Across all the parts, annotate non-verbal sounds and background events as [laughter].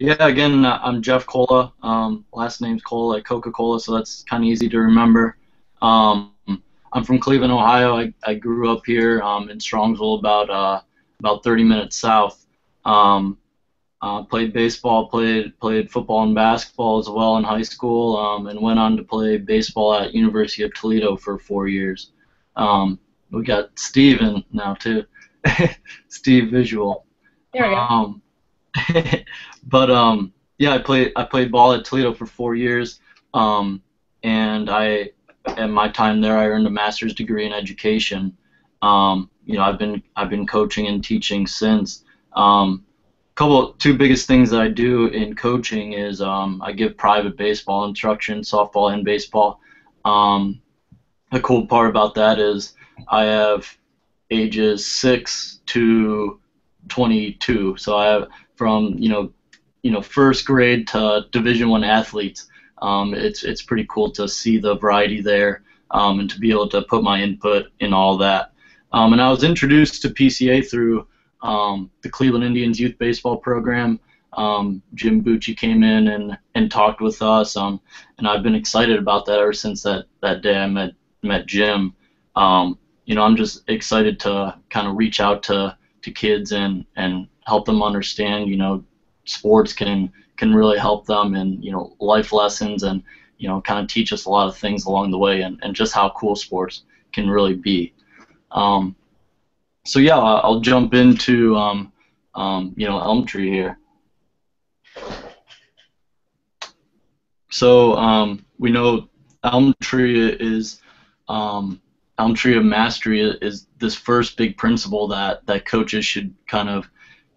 Yeah, again, uh, I'm Jeff Cola. Um, last name's Cola, like Coca-Cola, so that's kind of easy to remember. Um, I'm from Cleveland, Ohio. I, I grew up here um, in Strongsville, about uh, about 30 minutes south. Um, uh, played baseball, played played football and basketball as well in high school, um, and went on to play baseball at University of Toledo for four years. Um, we got Steven now too, [laughs] Steve Visual. There we go. Um, [laughs] but um, yeah, I played I played ball at Toledo for four years, um, and I at my time there I earned a master's degree in education. Um, you know, I've been I've been coaching and teaching since. Um, couple two biggest things that I do in coaching is um, I give private baseball instruction, softball and baseball. Um, the cool part about that is I have ages six to 22, so I have from you know you know first grade to Division One athletes. Um, it's it's pretty cool to see the variety there um, and to be able to put my input in all that. Um, and I was introduced to PCA through um, the Cleveland Indians youth baseball program. Um, Jim Bucci came in and, and talked with us, um, and I've been excited about that ever since that, that day I met met Jim. You know, I'm just excited to kind of reach out to, to kids and, and help them understand. You know, sports can can really help them and you know life lessons and you know kind of teach us a lot of things along the way and, and just how cool sports can really be. Um, so yeah, I'll jump into um, um, you know Elm Tree here. So um, we know Elm Tree is um, Elm Tree of Mastery is this first big principle that that coaches should kind of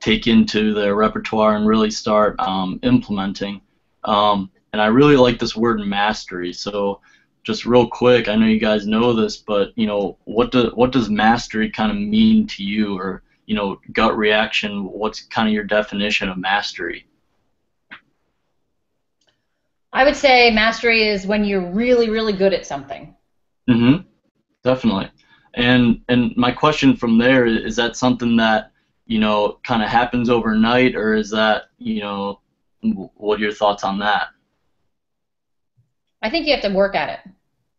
take into their repertoire and really start um, implementing. Um, and I really like this word mastery. So just real quick, I know you guys know this, but you know, what does what does mastery kind of mean to you, or you know, gut reaction? What's kind of your definition of mastery? I would say mastery is when you're really, really good at something. Mm-hmm. Definitely. And and my question from there is, is that something that you know kind of happens overnight, or is that you know, what are your thoughts on that? I think you have to work at it.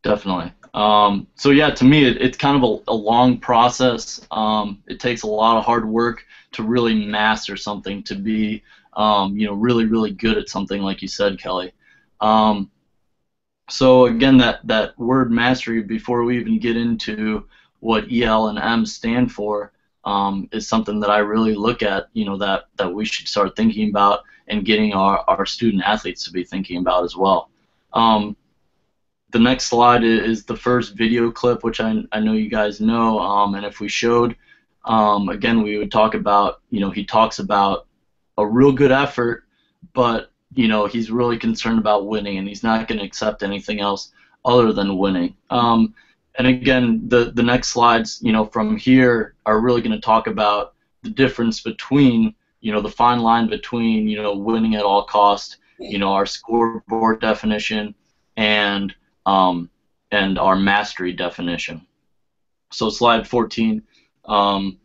Definitely. Um, so yeah, to me, it, it's kind of a, a long process. Um, it takes a lot of hard work to really master something, to be, um, you know, really, really good at something, like you said, Kelly. Um, so again, that that word mastery, before we even get into what EL and M stand for, um, is something that I really look at. You know, that that we should start thinking about and getting our our student athletes to be thinking about as well. Um, the next slide is the first video clip, which I, I know you guys know. Um, and if we showed, um, again, we would talk about, you know, he talks about a real good effort, but, you know, he's really concerned about winning and he's not going to accept anything else other than winning. Um, and again, the, the next slides, you know, from here are really going to talk about the difference between, you know, the fine line between, you know, winning at all cost you know, our scoreboard definition and um, and our mastery definition. So slide 14 um,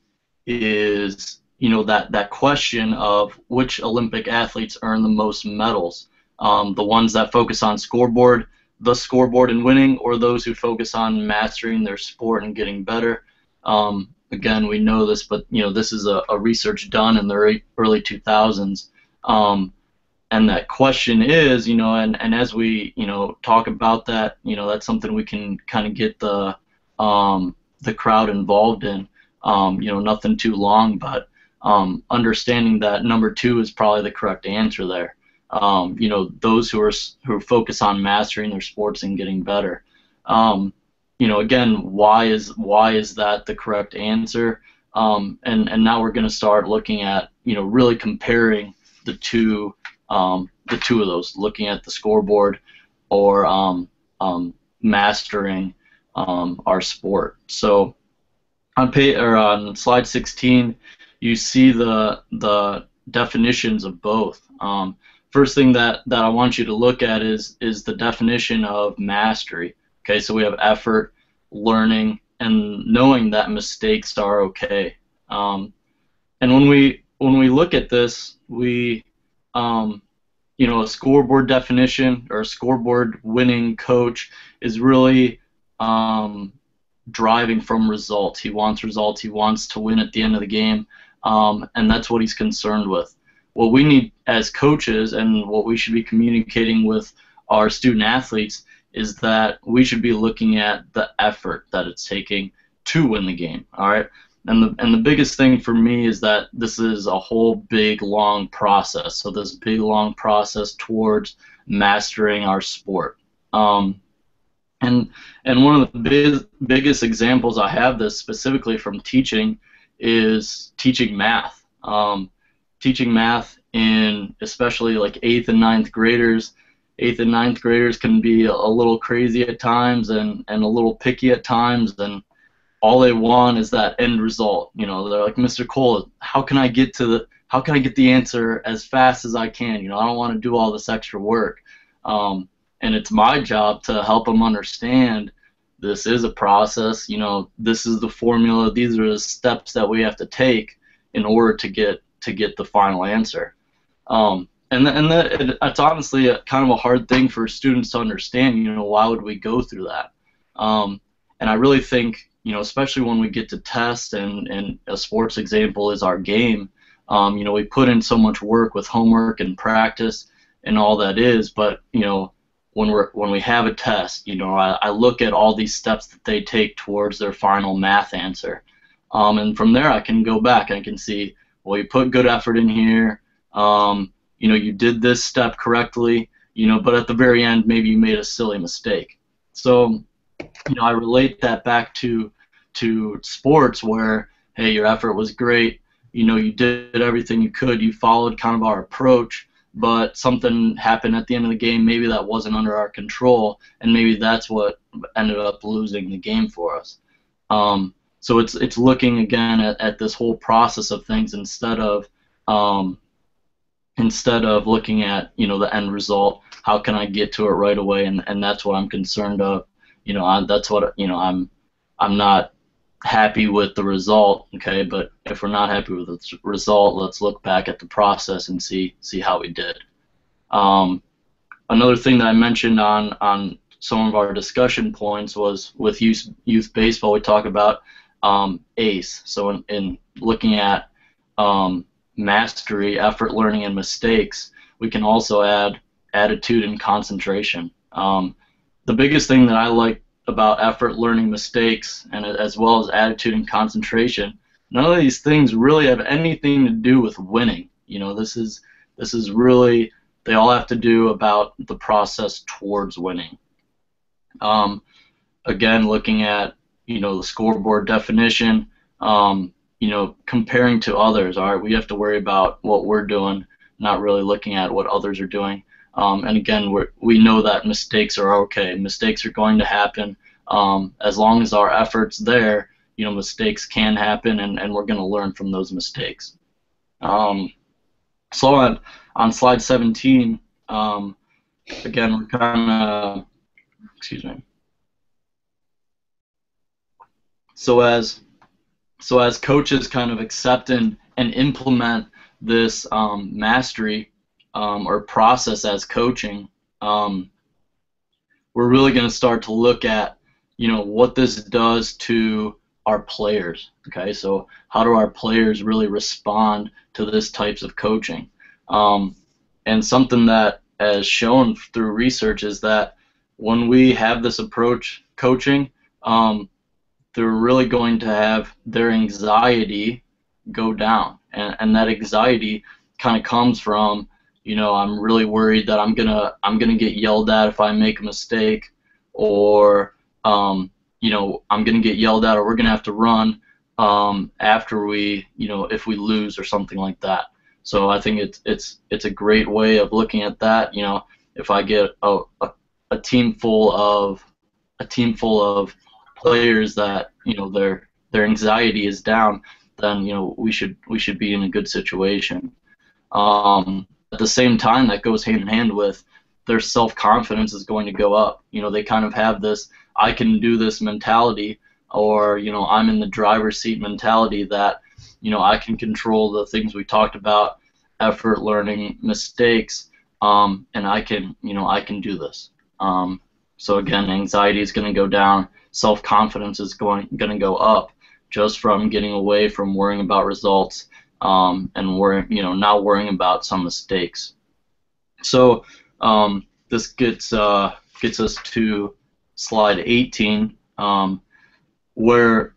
is you know that that question of which Olympic athletes earn the most medals, um, the ones that focus on scoreboard, the scoreboard and winning, or those who focus on mastering their sport and getting better. Um, again, we know this, but you know this is a, a research done in the early, early 2000s. Um, and that question is, you know, and, and as we, you know, talk about that, you know, that's something we can kind of get the um, the crowd involved in. Um, you know, nothing too long, but um, understanding that number two is probably the correct answer there. Um, you know, those who are who focus on mastering their sports and getting better. Um, you know, again, why is why is that the correct answer? Um, and and now we're going to start looking at, you know, really comparing the two um, the two of those, looking at the scoreboard or um, um, mastering our sport. So on pay, or on slide 16, you see the the definitions of both. Um, first thing that, that I want you to look at is is the definition of mastery. Okay, so we have effort, learning, and knowing that mistakes are okay. Um, and when we when we look at this, we um, you know, a scoreboard definition or a scoreboard winning coach is really um, driving from results. He wants results. He wants to win at the end of the game, um, and that's what he's concerned with. What we need as coaches and what we should be communicating with our student athletes is that we should be looking at the effort that it's taking to win the game. All right. And the, and the biggest thing for me is that this is a whole big long process. So this big long process towards mastering our sport. Um, and and one of the big, biggest examples I have this specifically from teaching is teaching math. Um, teaching math in especially like eighth and ninth graders. Eighth and ninth graders can be a, little crazy at times and, and a little picky at times and all they want is that end result. You know, they're like, Mr. Cole, how can I get to the how can I get the answer as fast as I can? You know, I don't want to do all this extra work. Um, and it's my job to help them understand this is a process. You know, this is the formula. These are the steps that we have to take in order to get to get the final answer. Um, and the, and the, it's honestly a, kind of a hard thing for students to understand. You know, why would we go through that? Um, and I really think you know, especially when we get to test and, and a sports example is our game. Um, you know, we put in so much work with homework and practice and all that is, but you know, when we're when we have a test, you know, I, I look at all these steps that they take towards their final math answer, um, and from there I can go back and I can see, well, you put good effort in here, um, you know, you did this step correctly, you know, but at the very end maybe you made a silly mistake. So, you know, I relate that back to to sports where hey your effort was great. You know you did everything you could. You followed kind of our approach but something happened at the end of the game maybe that wasn't under our control and maybe that's what ended up losing the game for us. Um, so it's it's looking again at, at this whole process of things instead of um, instead of looking at you know the end result how can i get to it right away and, and that's what i'm concerned of you know I, that's what you know i'm i'm not happy with the result, okay? But if we're not happy with the result, let's look back at the process and see see how we did. Um, another thing that I mentioned on on some of our discussion points was with youth youth baseball. We talk about um, ACE. So in, in looking at um, mastery, effort, learning, and mistakes, we can also add attitude and concentration. Um, the biggest thing that I like about effort, learning mistakes, and as well as attitude and concentration. None of these things really have anything to do with winning. You know, this is this is really they all have to do about the process towards winning. Um, again, looking at you know the scoreboard definition, um, you know, comparing to others. All right, we have to worry about what we're doing, not really looking at what others are doing. Um, and again, we we know that mistakes are okay. Mistakes are going to happen. Um, as long as our efforts there, you know, mistakes can happen, and, and we're going to learn from those mistakes. Um, so on on slide 17, um, again, we're kind of excuse me. So as so as coaches kind of accept and, and implement this um, mastery um, or process as coaching, um, we're really going to start to look at, you know, what this does to our players. Okay, so how do our players really respond to this types of coaching? Um, and something that has shown through research is that when we have this approach coaching, um, they're really going to have their anxiety go down, and, and that anxiety kind of comes from you know I'm really worried that I'm gonna I'm gonna get yelled at if I make a mistake, or um, you know I'm gonna get yelled at, or we're gonna have to run um, after we you know if we lose or something like that. So I think it's it's it's a great way of looking at that. You know, if I get a, a, a team full of a team full of players that you know their their anxiety is down, then you know we should we should be in a good situation. Um, at the same time, that goes hand in hand with their self confidence is going to go up. You know, they kind of have this I can do this mentality, or, you know, I'm in the driver's seat mentality that, you know, I can control the things we talked about effort, learning, mistakes, um, and I can, you know, I can do this. Um, so again, anxiety is going to go down, self confidence is going going to go up, just from getting away from worrying about results um, and worrying, you know, not worrying about some mistakes. So um, this gets uh, gets us to slide 18, um, where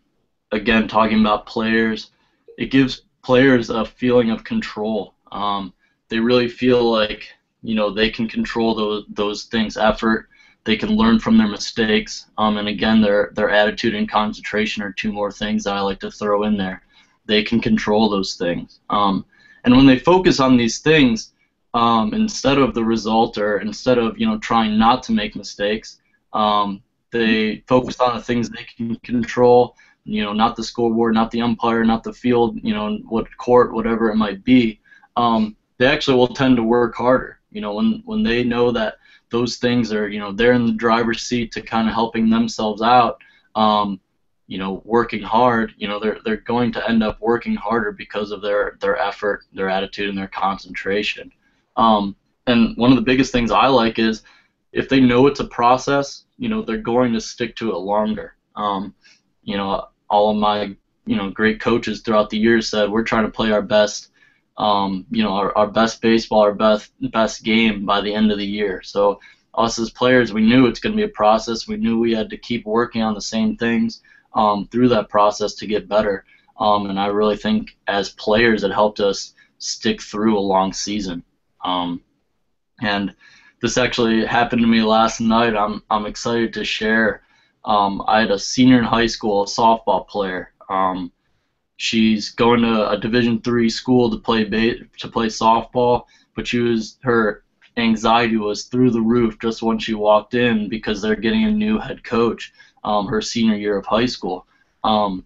again talking about players, it gives players a feeling of control. Um, they really feel like you know they can control those those things. Effort, they can learn from their mistakes, um, and again, their their attitude and concentration are two more things that I like to throw in there. They can control those things, um, and when they focus on these things, um, instead of the result or instead of you know trying not to make mistakes, um, they focus on the things they can control. You know, not the scoreboard, not the umpire, not the field. You know, what court, whatever it might be. Um, they actually will tend to work harder. You know, when when they know that those things are, you know, they're in the driver's seat to kind of helping themselves out. Um, you know, working hard. You know, they're they're going to end up working harder because of their their effort, their attitude, and their concentration. Um, and one of the biggest things I like is if they know it's a process, you know, they're going to stick to it longer. Um, you know, all of my, you know, great coaches throughout the years said we're trying to play our best, um, you know, our, our best baseball, our best best game by the end of the year. So us as players, we knew it's going to be a process. We knew we had to keep working on the same things um, through that process to get better. Um, and I really think as players, it helped us stick through a long season. Um, and this actually happened to me last night. I'm I'm excited to share. Um, I had a senior in high school, a softball player. She's going to a Division three school to play ba- to play softball, but she was her anxiety was through the roof just when she walked in because they're getting a new head coach um, her senior year of high school. Um,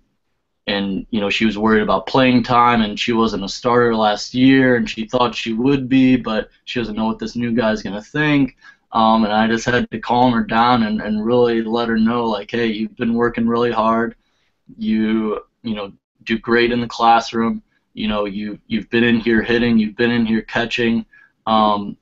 and you know she was worried about playing time and she wasn't a starter last year and she thought she would be but she doesn't know what this new guy's going to think um, and i just had to calm her down and, and really let her know like hey you've been working really hard you you know do great in the classroom you know you you've been in here hitting you've been in here catching um,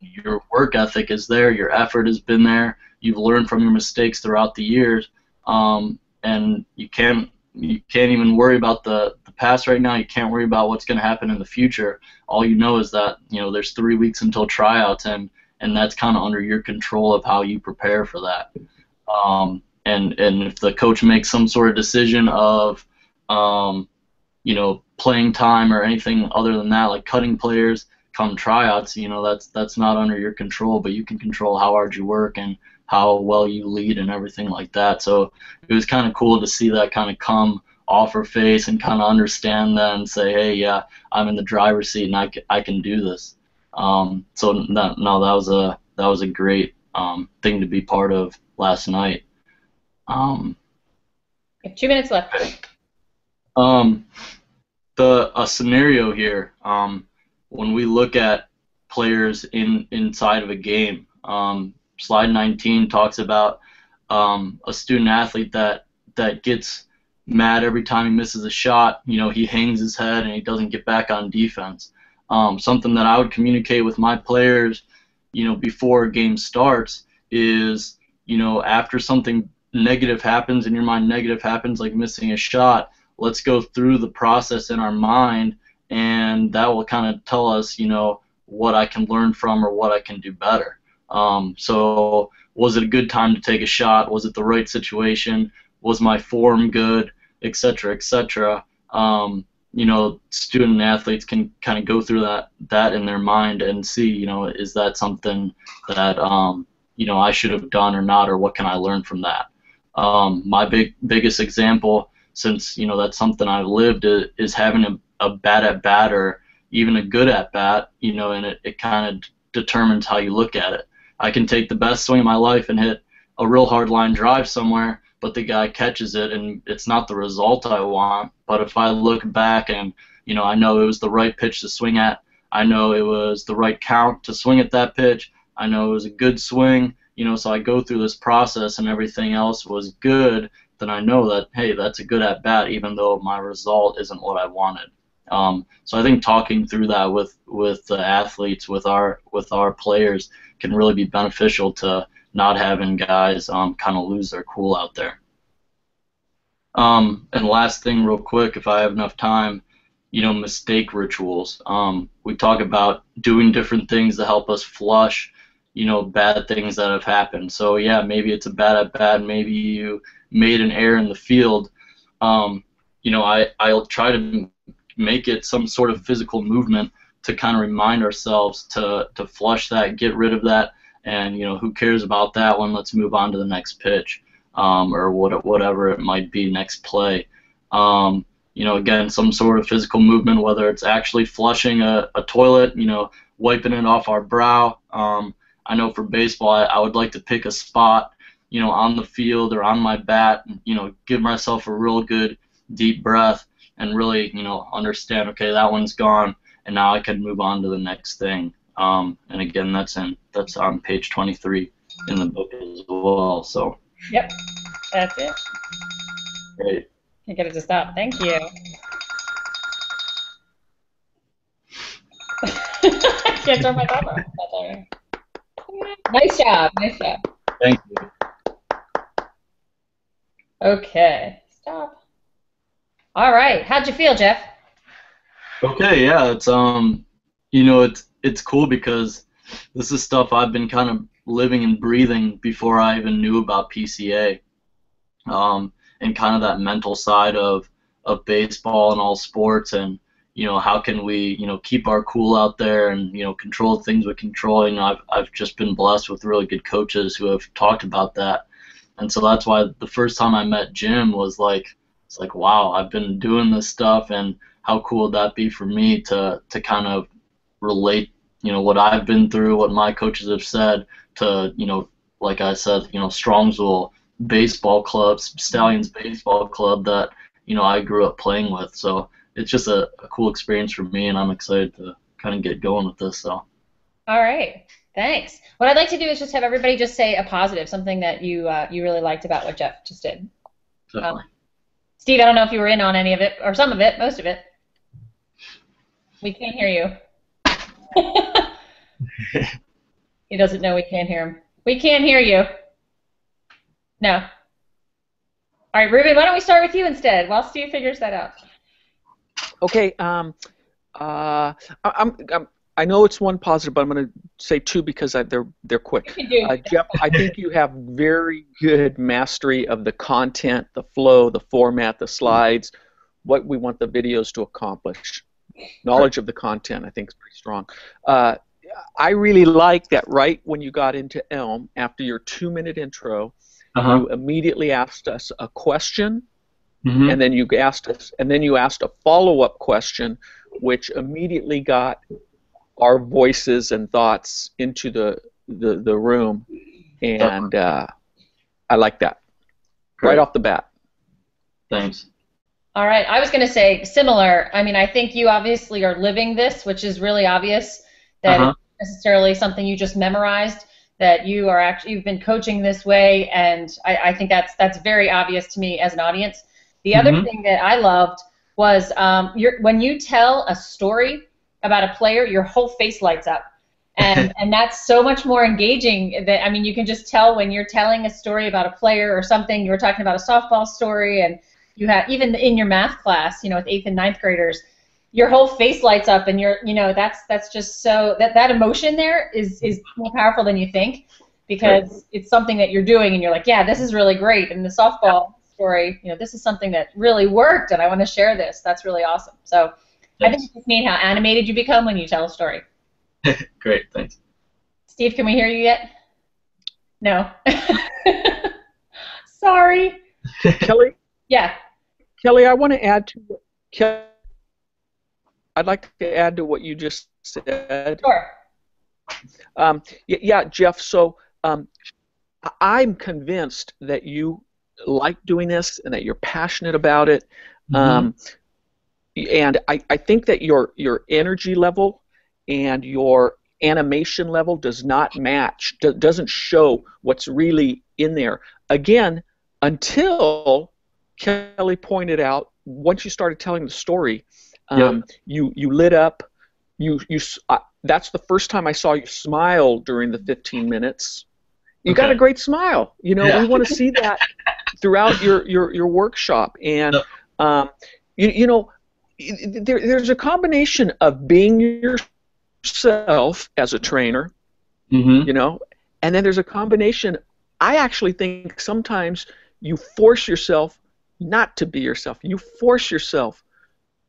your work ethic is there your effort has been there you've learned from your mistakes throughout the years um, and you can't you can't even worry about the, the past right now. You can't worry about what's going to happen in the future. All you know is that you know there's three weeks until tryouts, and and that's kind of under your control of how you prepare for that. Um, and and if the coach makes some sort of decision of, um, you know, playing time or anything other than that, like cutting players come tryouts, you know, that's that's not under your control, but you can control how hard you work and how well you lead and everything like that. So it was kind of cool to see that kind of come off her face and kind of understand that and say, hey, yeah, I'm in the driver's seat and I can, I can do this. Um, so that, no, that was a that was a great um, thing to be part of last night. Um, two minutes left. Um, the a scenario here. Um, when we look at players in inside of a game, um, slide 19 talks about um, a student athlete that that gets mad every time he misses a shot. You know, he hangs his head and he doesn't get back on defense. Um, something that I would communicate with my players, you know, before a game starts is, you know, after something negative happens in your mind, negative happens like missing a shot. Let's go through the process in our mind, and that will kind of tell us, you know, what I can learn from or what I can do better. Um, so was it a good time to take a shot? Was it the right situation? Was my form good? Et cetera, et cetera. Um, you know, student athletes can kind of go through that that in their mind and see, you know, is that something that um, you know I should have done or not, or what can I learn from that? Um, my big biggest example, since you know that's something I've lived, is, having a, a bad at bat or even a good at bat, you know, and it, it kind of determines how you look at it. I can take the best swing of my life and hit a real hard line drive somewhere, but the guy catches it and it's not the result I want. But if I look back and you know I know it was the right pitch to swing at, I know it was the right count to swing at that pitch. I know it was a good swing, you know, so I go through this process and everything else was good, then I know that hey, that's a good at bat even though my result isn't what I wanted. Um, so I think talking through that with with the athletes, with our with our players, can really be beneficial to not having guys um, kind of lose their cool out there. Um, and last thing, real quick, if I have enough time, you know, mistake rituals. Um, we talk about doing different things to help us flush, you know, bad things that have happened. So yeah, maybe it's a bad at bat, maybe you made an error in the field. Um, you know, I I'll try to make it some sort of physical movement to kind of remind ourselves to to flush that, get rid of that, and you know, who cares about that one? Let's move on to the next pitch, um, or what whatever it might be, next play. Um, you know, again, some sort of physical movement, whether it's actually flushing a, a toilet, you know, wiping it off our brow. Um, I know for baseball, I, I would like to pick a spot, you know, on the field or on my bat, you know, give myself a real good deep breath and really, you know, understand, okay, that one's gone, and now I can move on to the next thing. Um, and again, that's in that's on page 23 in the book as well. So. Yep, that's it. Great. I get it to stop. Thank you. I [laughs] can't turn my thumb off. Nice job. Nice job. Thank you. Okay. Stop. All right. How'd you feel, Jeff? Okay. Yeah. It's um, you know, it's it's cool because this is stuff I've been kind of living and breathing before I even knew about PCA. Um, and kind of that mental side of of baseball and all sports and you know how can we you know keep our cool out there and you know control things with control you know I've, I've just been blessed with really good coaches who have talked about that and so that's why the first time I met Jim was like it's like wow I've been doing this stuff and how cool would that be for me to to kind of relate you know what I've been through what my coaches have said to you know like I said you know Strongsville baseball club, Stallions baseball club that you know I grew up playing with. So it's just a, a cool experience for me, and I'm excited to kind of get going with this. So. All right. Thanks. What I'd like to do is just have everybody just say a positive, something that you uh, you really liked about what Jeff just did. Definitely. Um, Steve, I don't know if you were in on any of it or some of it, most of it. We can't hear you. [laughs] he doesn't know we can't hear him. We can't hear you. No. All right, Ruben, why don't we start with you instead while Steve figures that out? Okay. Um, uh, I'm, I'm, I know it's one positive, but I'm going to say two because I, they're they're quick. Uh, Jeff, I think you have very good mastery of the content, the flow, the format, the slides, what we want the videos to accomplish. Knowledge of the content, I think, is pretty strong. Uh, I really like that right when you got into Elm, after your two-minute intro, uh-huh. You immediately asked us a question, mm-hmm. and then you asked us, and then you asked a follow-up question, which immediately got our voices and thoughts into the the, the room, and uh, I like that Great. right off the bat. Thanks. All right, I was going to say similar. I mean, I think you obviously are living this, which is really obvious that uh-huh. necessarily something you just memorized that you are actually you've been coaching this way, and I, I think that's that's very obvious to me as an audience. The mm-hmm. other thing that I loved was um, when you tell a story about a player, your whole face lights up. And, [laughs] and that's so much more engaging that I mean you can just tell when you're telling a story about a player or something you were talking about a softball story and you have even in your math class you know with eighth and ninth graders your whole face lights up and you're you know that's that's just so that that emotion there is is more powerful than you think because right. it's something that you're doing and you're like yeah this is really great and the softball story you know this is something that really worked and I want to share this that's really awesome so thanks. I think it's neat how animated you become when you tell a story [laughs] great thanks Steve can we hear you yet no [laughs] sorry Kelly yeah Kelly I want to add to Kelly I'd like to add to what you just said. Sure. Um, yeah, Jeff. So um, I'm convinced that you like doing this and that you're passionate about it. Mm-hmm. Um, and I, I think that your your energy level and your animation level does not match, do, doesn't show what's really in there. Again, until Kelly pointed out, once you started telling the story, Um, yep. You you lit up. You you. Uh, that's the first time I saw you smile during the 15 minutes. You okay. got a great smile. You know, yeah. we want to see that throughout your, your, your workshop. And um, you, you know, there, there's a combination of being yourself as a trainer, mm-hmm. you know, and then there's a combination. I actually think sometimes you force yourself not to be yourself. You force yourself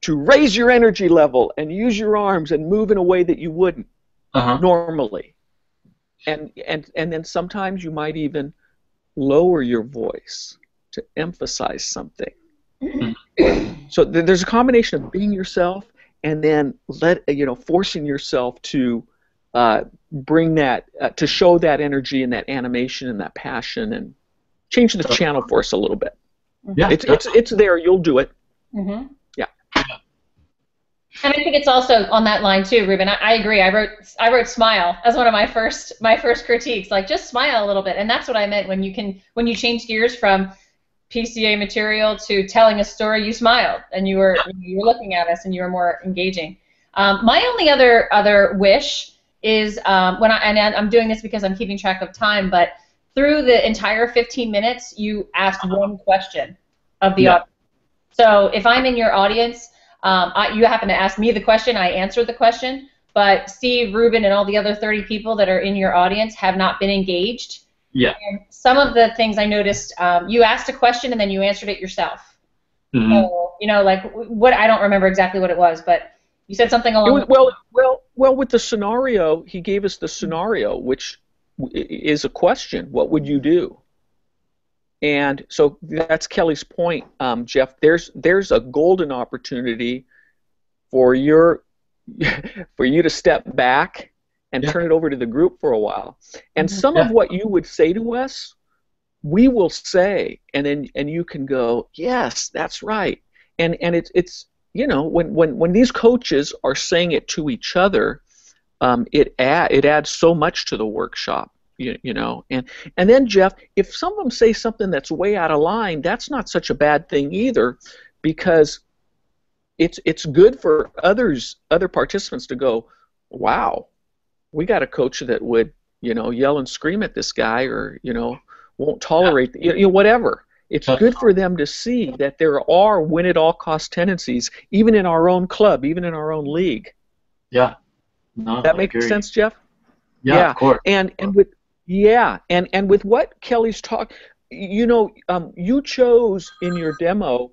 to raise your energy level and use your arms and move in a way that you wouldn't uh-huh. normally. And, and, and then sometimes you might even lower your voice to emphasize something. Mm-hmm. So th- there's a combination of being yourself and then let you know forcing yourself to uh, bring that uh, to show that energy and that animation and that passion and change the channel for us a little bit. Yeah, it's it's it's there. You'll do it. Mm-hmm. And I think it's also on that line too, Ruben. I, I, agree. I wrote I wrote smile as one of my first my first critiques. Like just smile a little bit, and that's what I meant when you can when you change gears from PCA material to telling a story. You smiled and you were you were looking at us and you were more engaging. Um, my only other other wish is um, when I and I'm doing this because I'm keeping track of time, but through the entire 15 minutes, you asked one question of the yeah. audience. So if I'm in your audience um, I, you happen to ask me the question, I answer the question, but Steve, Ruben, and all the other 30 people that are in your audience have not been engaged. Yeah. And some of the things I noticed, um, you asked a question and then you answered it yourself. Mm-hmm. So, you know, like what I don't remember exactly what it was, but you said something along. Was, well, well, well. With the scenario, he gave us the scenario, which is a question. What would you do? And so that's Kelly's point, um, Jeff. There's there's a golden opportunity for your [laughs] for you to step back and yeah. turn it over to the group for a while. And mm-hmm. some yeah. of what you would say to us, we will say, and then and you can go, yes, that's right. And and it's it's you know when when when these coaches are saying it to each other, um, it add, it adds so much to the workshop you, you know and and then jeff if some of them say something that's way out of line that's not such a bad thing either because it's it's good for others other participants to go wow we got a coach that would you know yell and scream at this guy or you know won't tolerate yeah. you know whatever. It's good for them to see that there are win at all cost tendencies even in our own club even in our own league. Yeah. No, that makes sense jeff? Yeah, yeah. of course. And and with yeah, and and with what Kelly's talk, you know, um, you chose in your demo,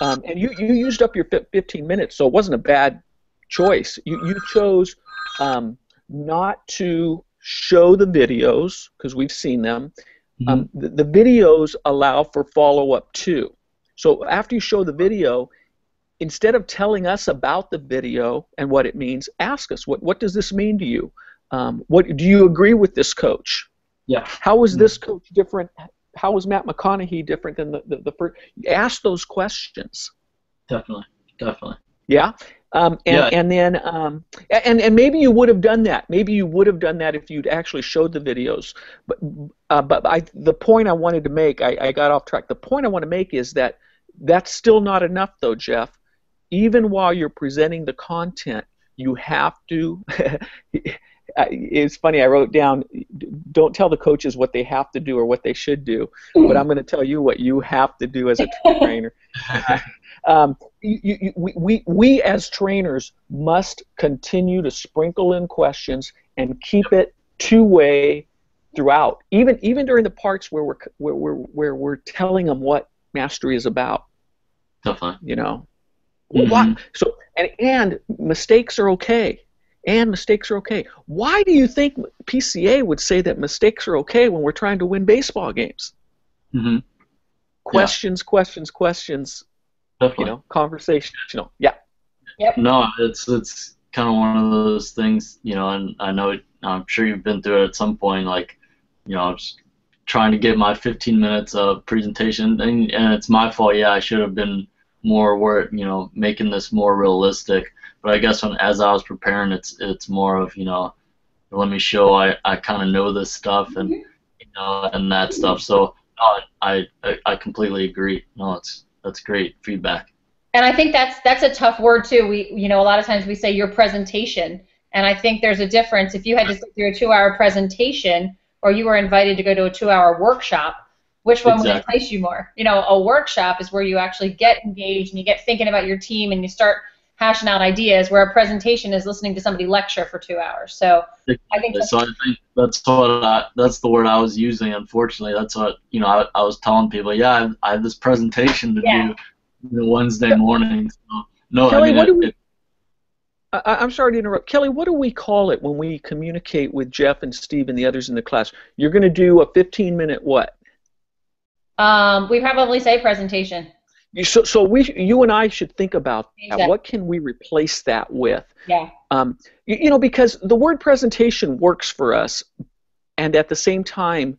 um, and you you used up your 15 minutes, so it wasn't a bad choice. You you chose um, not to show the videos because we've seen them. Mm-hmm. Um, the, the videos allow for follow up too. So after you show the video, instead of telling us about the video and what it means, ask us what what does this mean to you? Um, what do you agree with this coach? Yeah. How is this coach different? How is Matt McConaughey different than the, the, the first? Ask those questions. Definitely. Definitely. Yeah. Um, and, yeah. and then um, and and maybe you would have done that. Maybe you would have done that if you'd actually showed the videos. But uh, but I the point I wanted to make, I, I got off track. The point I want to make is that that's still not enough, though, Jeff. Even while you're presenting the content, you have to [laughs] it's funny. I wrote down, don't tell the coaches what they have to do or what they should do, but I'm going to tell you what you have to do as a [laughs] trainer. [laughs] um, you, you, we, we as trainers must continue to sprinkle in questions and keep it two-way throughout, even even during the parts where we're where we're where we're telling them what mastery is about. Definitely. You know. Mm-hmm. So and and mistakes are okay and mistakes are okay. Why do you think PCA would say that mistakes are okay when we're trying to win baseball games? Mm-hmm. Questions, yeah. questions, questions. Definitely. You know, conversational. Yeah. Yep. No, it's it's kind of one of those things, you know, and I know I'm sure you've been through it at some point, like, you know, I'm just trying to get my 15 minutes of presentation, and, and it's my fault. Yeah, I should have been more work, you know, making this more realistic. But I guess when as I was preparing, it's it's more of you know, let me show I, I kind of know this stuff and mm-hmm. you know and that stuff. So no, I, I I completely agree. No, it's that's great feedback. And I think that's that's a tough word too. We you know a lot of times we say your presentation, and I think there's a difference. If you had to sit through a two-hour presentation, or you were invited to go to a two-hour workshop, which one exactly. would entice you more? You know, a workshop is where you actually get engaged and you get thinking about your team and you start hashing out ideas. Where a presentation is listening to somebody lecture for two hours. So I think. So I think that's what I, that's the word I was using. Unfortunately, that's what you know. I, I was telling people, yeah, I have, I have this presentation to yeah. do the Wednesday morning. So, no, Kelly, I mean, what it, do we? It, I, I'm sorry to interrupt. Kelly, what do we call it when we communicate with Jeff and Steve and the others in the class? You're going to do a 15 minute what? Um, we probably say presentation. You, so, so we, you and I should think about exactly. what can we replace that with. Yeah. Um, you, you know, because the word presentation works for us, and at the same time,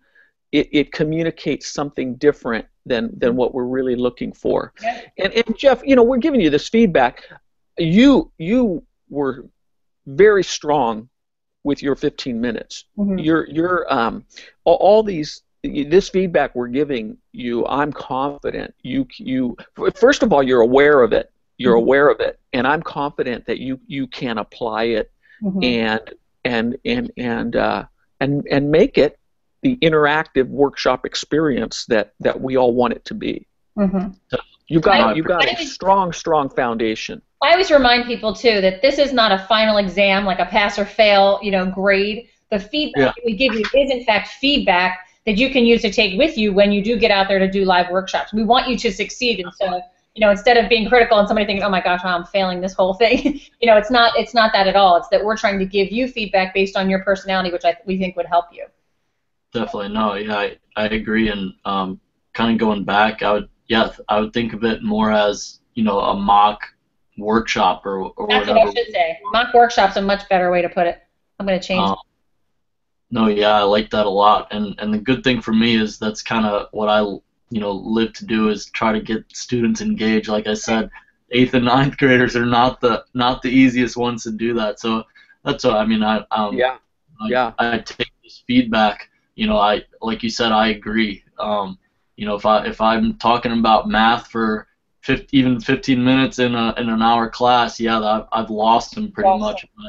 it, it communicates something different than than what we're really looking for. Yeah. And, and Jeff, you know, we're giving you this feedback. You you were very strong with your 15 minutes. Mm-hmm. You're you're um, all, all these this feedback we're giving you, I'm confident you you first of all you're aware of it. You're mm-hmm. aware of it, and I'm confident that you you can apply it mm-hmm. and and and and uh, and and make it the interactive workshop experience that that we all want it to be. Mm-hmm. So you've got you've got a strong strong foundation. I always remind people too that this is not a final exam like a pass or fail you know grade. The feedback yeah. we give you is in fact feedback that you can use to take with you when you do get out there to do live workshops. We want you to succeed, and so you know instead of being critical and somebody thinking, oh my gosh, I'm failing this whole thing, [laughs] you know, it's not it's not that at all. It's that we're trying to give you feedback based on your personality, which I, we think would help you. Definitely, no, yeah, I, I agree, and um, kind of going back, I would, yeah, I would think of it more as, you know, a mock workshop or, or That's whatever. what I should say. Mock workshop's a much better way to put it. I'm going to change. Um, no, yeah, I like that a lot, and and the good thing for me is that's kind of what I, you know, live to do is try to get students engaged. Like I said, eighth and ninth [laughs] graders are not the not the easiest ones to do that. So that's what I mean. I um, yeah, I, yeah. I take this feedback you know, I like you said, I agree. Um, you know, if I if I'm talking about math for 50, even 15 minutes in a in an hour class, yeah, I've, I've lost them pretty awesome. much if I,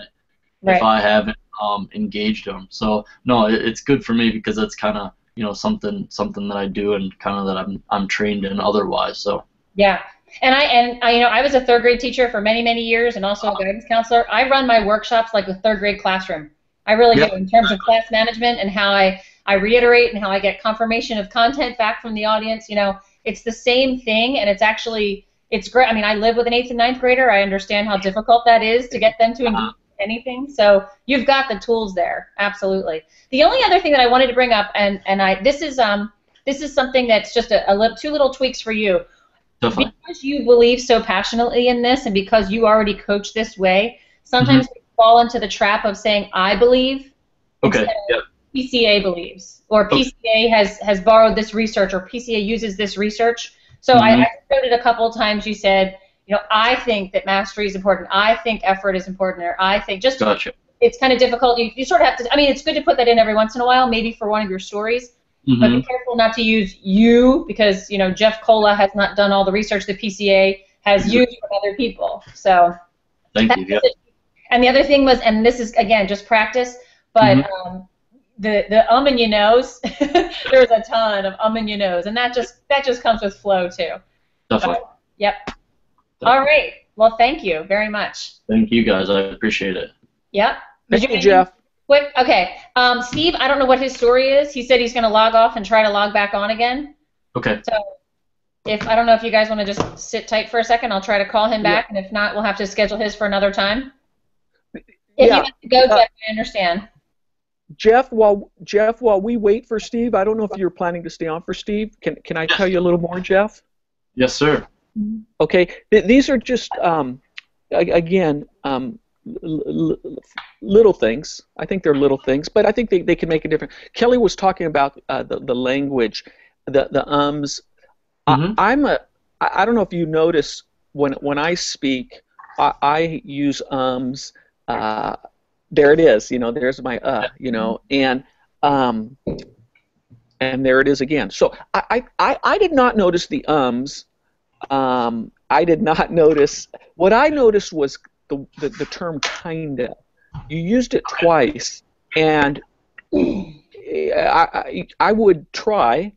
right. if I haven't um, engaged them. So no, it, it's good for me because that's kind of you know something something that I do and kind of that I'm I'm trained in otherwise. So yeah. And I and I, you know I was a third grade teacher for many many years and also a guidance counselor. I run my workshops like a third grade classroom. I really yep. do in terms of class management and how I I reiterate and how I get confirmation of content back from the audience. You know, it's the same thing, and it's actually it's great. I mean, I live with an eighth and ninth grader. I understand how difficult that is to get them to engage in anything. So you've got the tools there, absolutely. The only other thing that I wanted to bring up, and and I this is um this is something that's just a, a little, two little tweaks for you. Definitely. Because you believe so passionately in this, and because you already coach this way, sometimes mm-hmm. we fall into the trap of saying I believe. Okay. Yep PCA believes, or PCA has has borrowed this research, or PCA uses this research. So mm-hmm. I, I quoted a couple of times. You said, you know, I think that mastery is important. I think effort is important, or I think just gotcha. it's kind of difficult. You, you sort of have to. I mean, it's good to put that in every once in a while, maybe for one of your stories. Mm-hmm. But be careful not to use you because you know Jeff Cola has not done all the research the PCA has mm-hmm. used from other people. So thank you. Yeah. And the other thing was, and this is again just practice, but mm-hmm. um, the the um and you knows [laughs] there's a ton of um and you knows and that just that just comes with flow too definitely so, yep. All right. Well thank you very much. Thank you guys. I appreciate it. Yep. Thank you, jeff. quick okay. Um, steve i don't know what his story is. He said he's going to log off and try to log back on again. Okay. So if i don't know if you guys want to just sit tight for a second. I'll try to call him back yeah. and if not we'll have to schedule his for another time. If yeah. you have to go uh, jeff i understand. Jeff, while Jeff, while we wait for Steve, I don't know if you're planning to stay on for Steve. Can can I tell you a little more, Jeff? Yes, sir. Okay, Th- these are just um, again um, l- l- little things. I think they're little things, but I think they, they can make a difference. Kelly was talking about uh, the the language, the the ums. Mm-hmm. I, I'm a I don't know if you notice when when I speak, I, I use ums. Uh, there it is. You know, there's my uh. You know, and um, and there it is again. So I I, I did not notice the ums um, I did not notice. What I noticed was the the, the term kinda. You used it twice, and I, I, I would try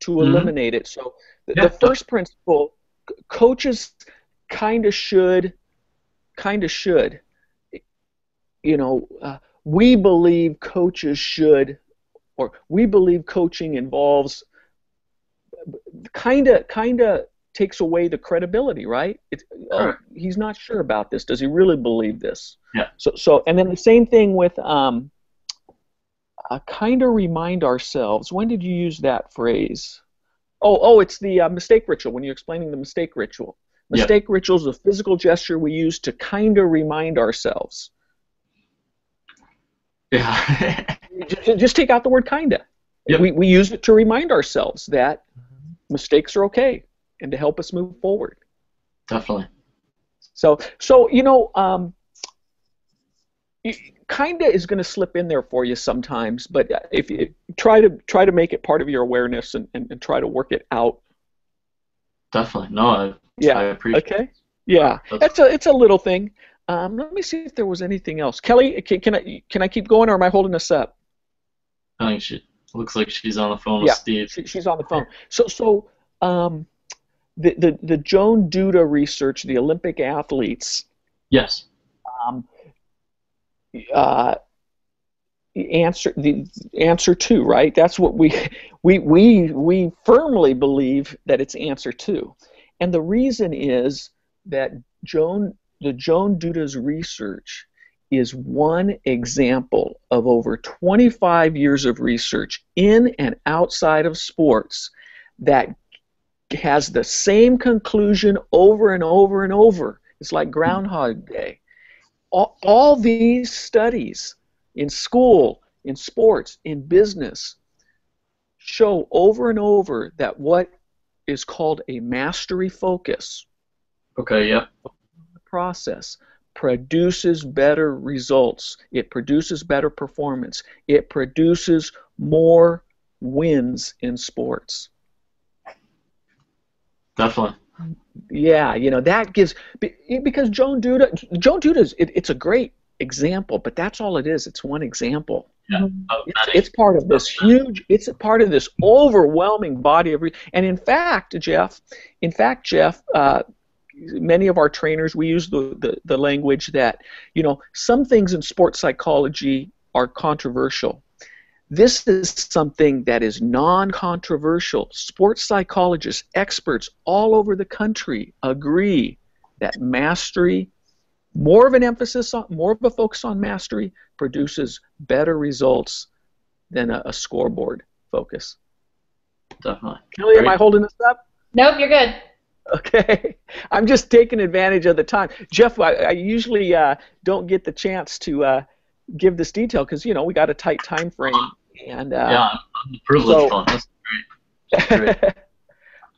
to mm-hmm. eliminate it. So the, yeah. the first principle, coaches kind of should, kind of should. You know, uh, we believe coaches should, or we believe coaching involves kind of kind of takes away the credibility, right? It's, oh, he's not sure about this. Does he really believe this? Yeah. So so and then the same thing with um, uh, kind of remind ourselves. When did you use that phrase? Oh oh, it's the uh, mistake ritual when you're explaining the mistake ritual. Mistake yeah. ritual is a physical gesture we use to kind of remind ourselves. Yeah. [laughs] just, just, take out the word kinda. Yep. We, we use it to remind ourselves that mistakes are okay and to help us move forward. Definitely. So, so you know, um, kinda is going to slip in there for you sometimes, but if you try to try to make it part of your awareness and, and, and try to work it out. Definitely. No, I, yeah. I appreciate. Okay. Yeah, That's, it's a it's a little thing. Um, let me see if there was anything else. Kelly, can, can I can I keep going, or am I holding us up? I think she looks like she's on the phone with Steve. She, she's on the phone. So so um, the, the the Joan Duda research, the Olympic athletes. Yes. Um, uh, answer the answer two, right? That's what we we we we firmly believe that it's answer two, and the reason is that Joan the Joan Duda's research is one example of over 25 years of research in and outside of sports that has the same conclusion over and over and over. It's like Groundhog Day. All, all these studies in school, in sports, in business show over and over that what is called a mastery focus. Okay, yeah process produces better results. It produces better performance. It produces more wins in sports. Definitely. Yeah, you know that gives because Joan Duda, Joan Duda is it, it's a great example, but that's all it is. It's one example. Yeah. It's, it's, part of this huge. It's a part of this overwhelming body of. Re- And in fact, Jeff, in fact, Jeff, uh, many of our trainers we use the, the, the language that you know some things in sports psychology are controversial this is something that is non-controversial. Sports psychologists experts all over the country agree that mastery more of an emphasis on more of a focus on mastery produces better results than a, a scoreboard focus. Definitely kelly am i holding this up? Nope you're good. Okay, [laughs] I'm just taking advantage of the time. Jeff, I, I usually uh, don't get the chance to uh, give this detail because you know we got a tight time frame. And uh, yeah, I'm privileged. So, That's great. That's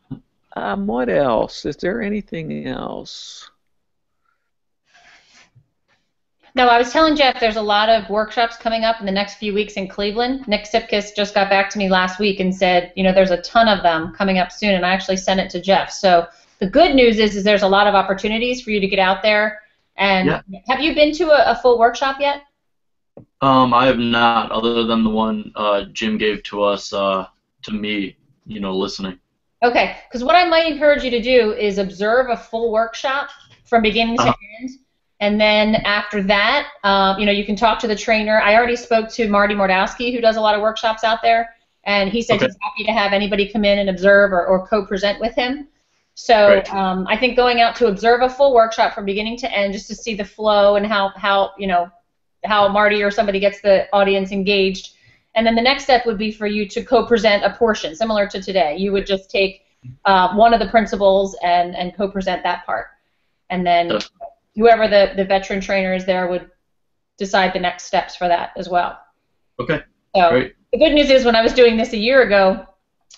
great. [laughs] um, what else? Is there anything else? No, I was telling Jeff there's a lot of workshops coming up in the next few weeks in Cleveland. Nick Sipkis just got back to me last week and said, you know, there's a ton of them coming up soon, and I actually sent it to Jeff. So the good news is, is there's a lot of opportunities for you to get out there. And yeah. have you been to a, a, full workshop yet? Um, I have not, other than the one uh, Jim gave to us, uh, to me, you know, listening. Okay, because what I might encourage you to do is observe a full workshop from beginning to uh-huh. end and then after that, um, you know, you can talk to the trainer. I already spoke to Marty Mordowski, who does a lot of workshops out there, and he said okay. he's happy to have anybody come in and observe or, or co-present with him. So um, I think going out to observe a full workshop from beginning to end, just to see the flow and how how you know how Marty or somebody gets the audience engaged. And then the next step would be for you to co-present a portion, similar to today. You would just take uh, one of the principles and and co-present that part, and then whoever the, the veteran trainer is there would decide the next steps for that as well. Okay. So Great. the good news is when I was doing this a year ago,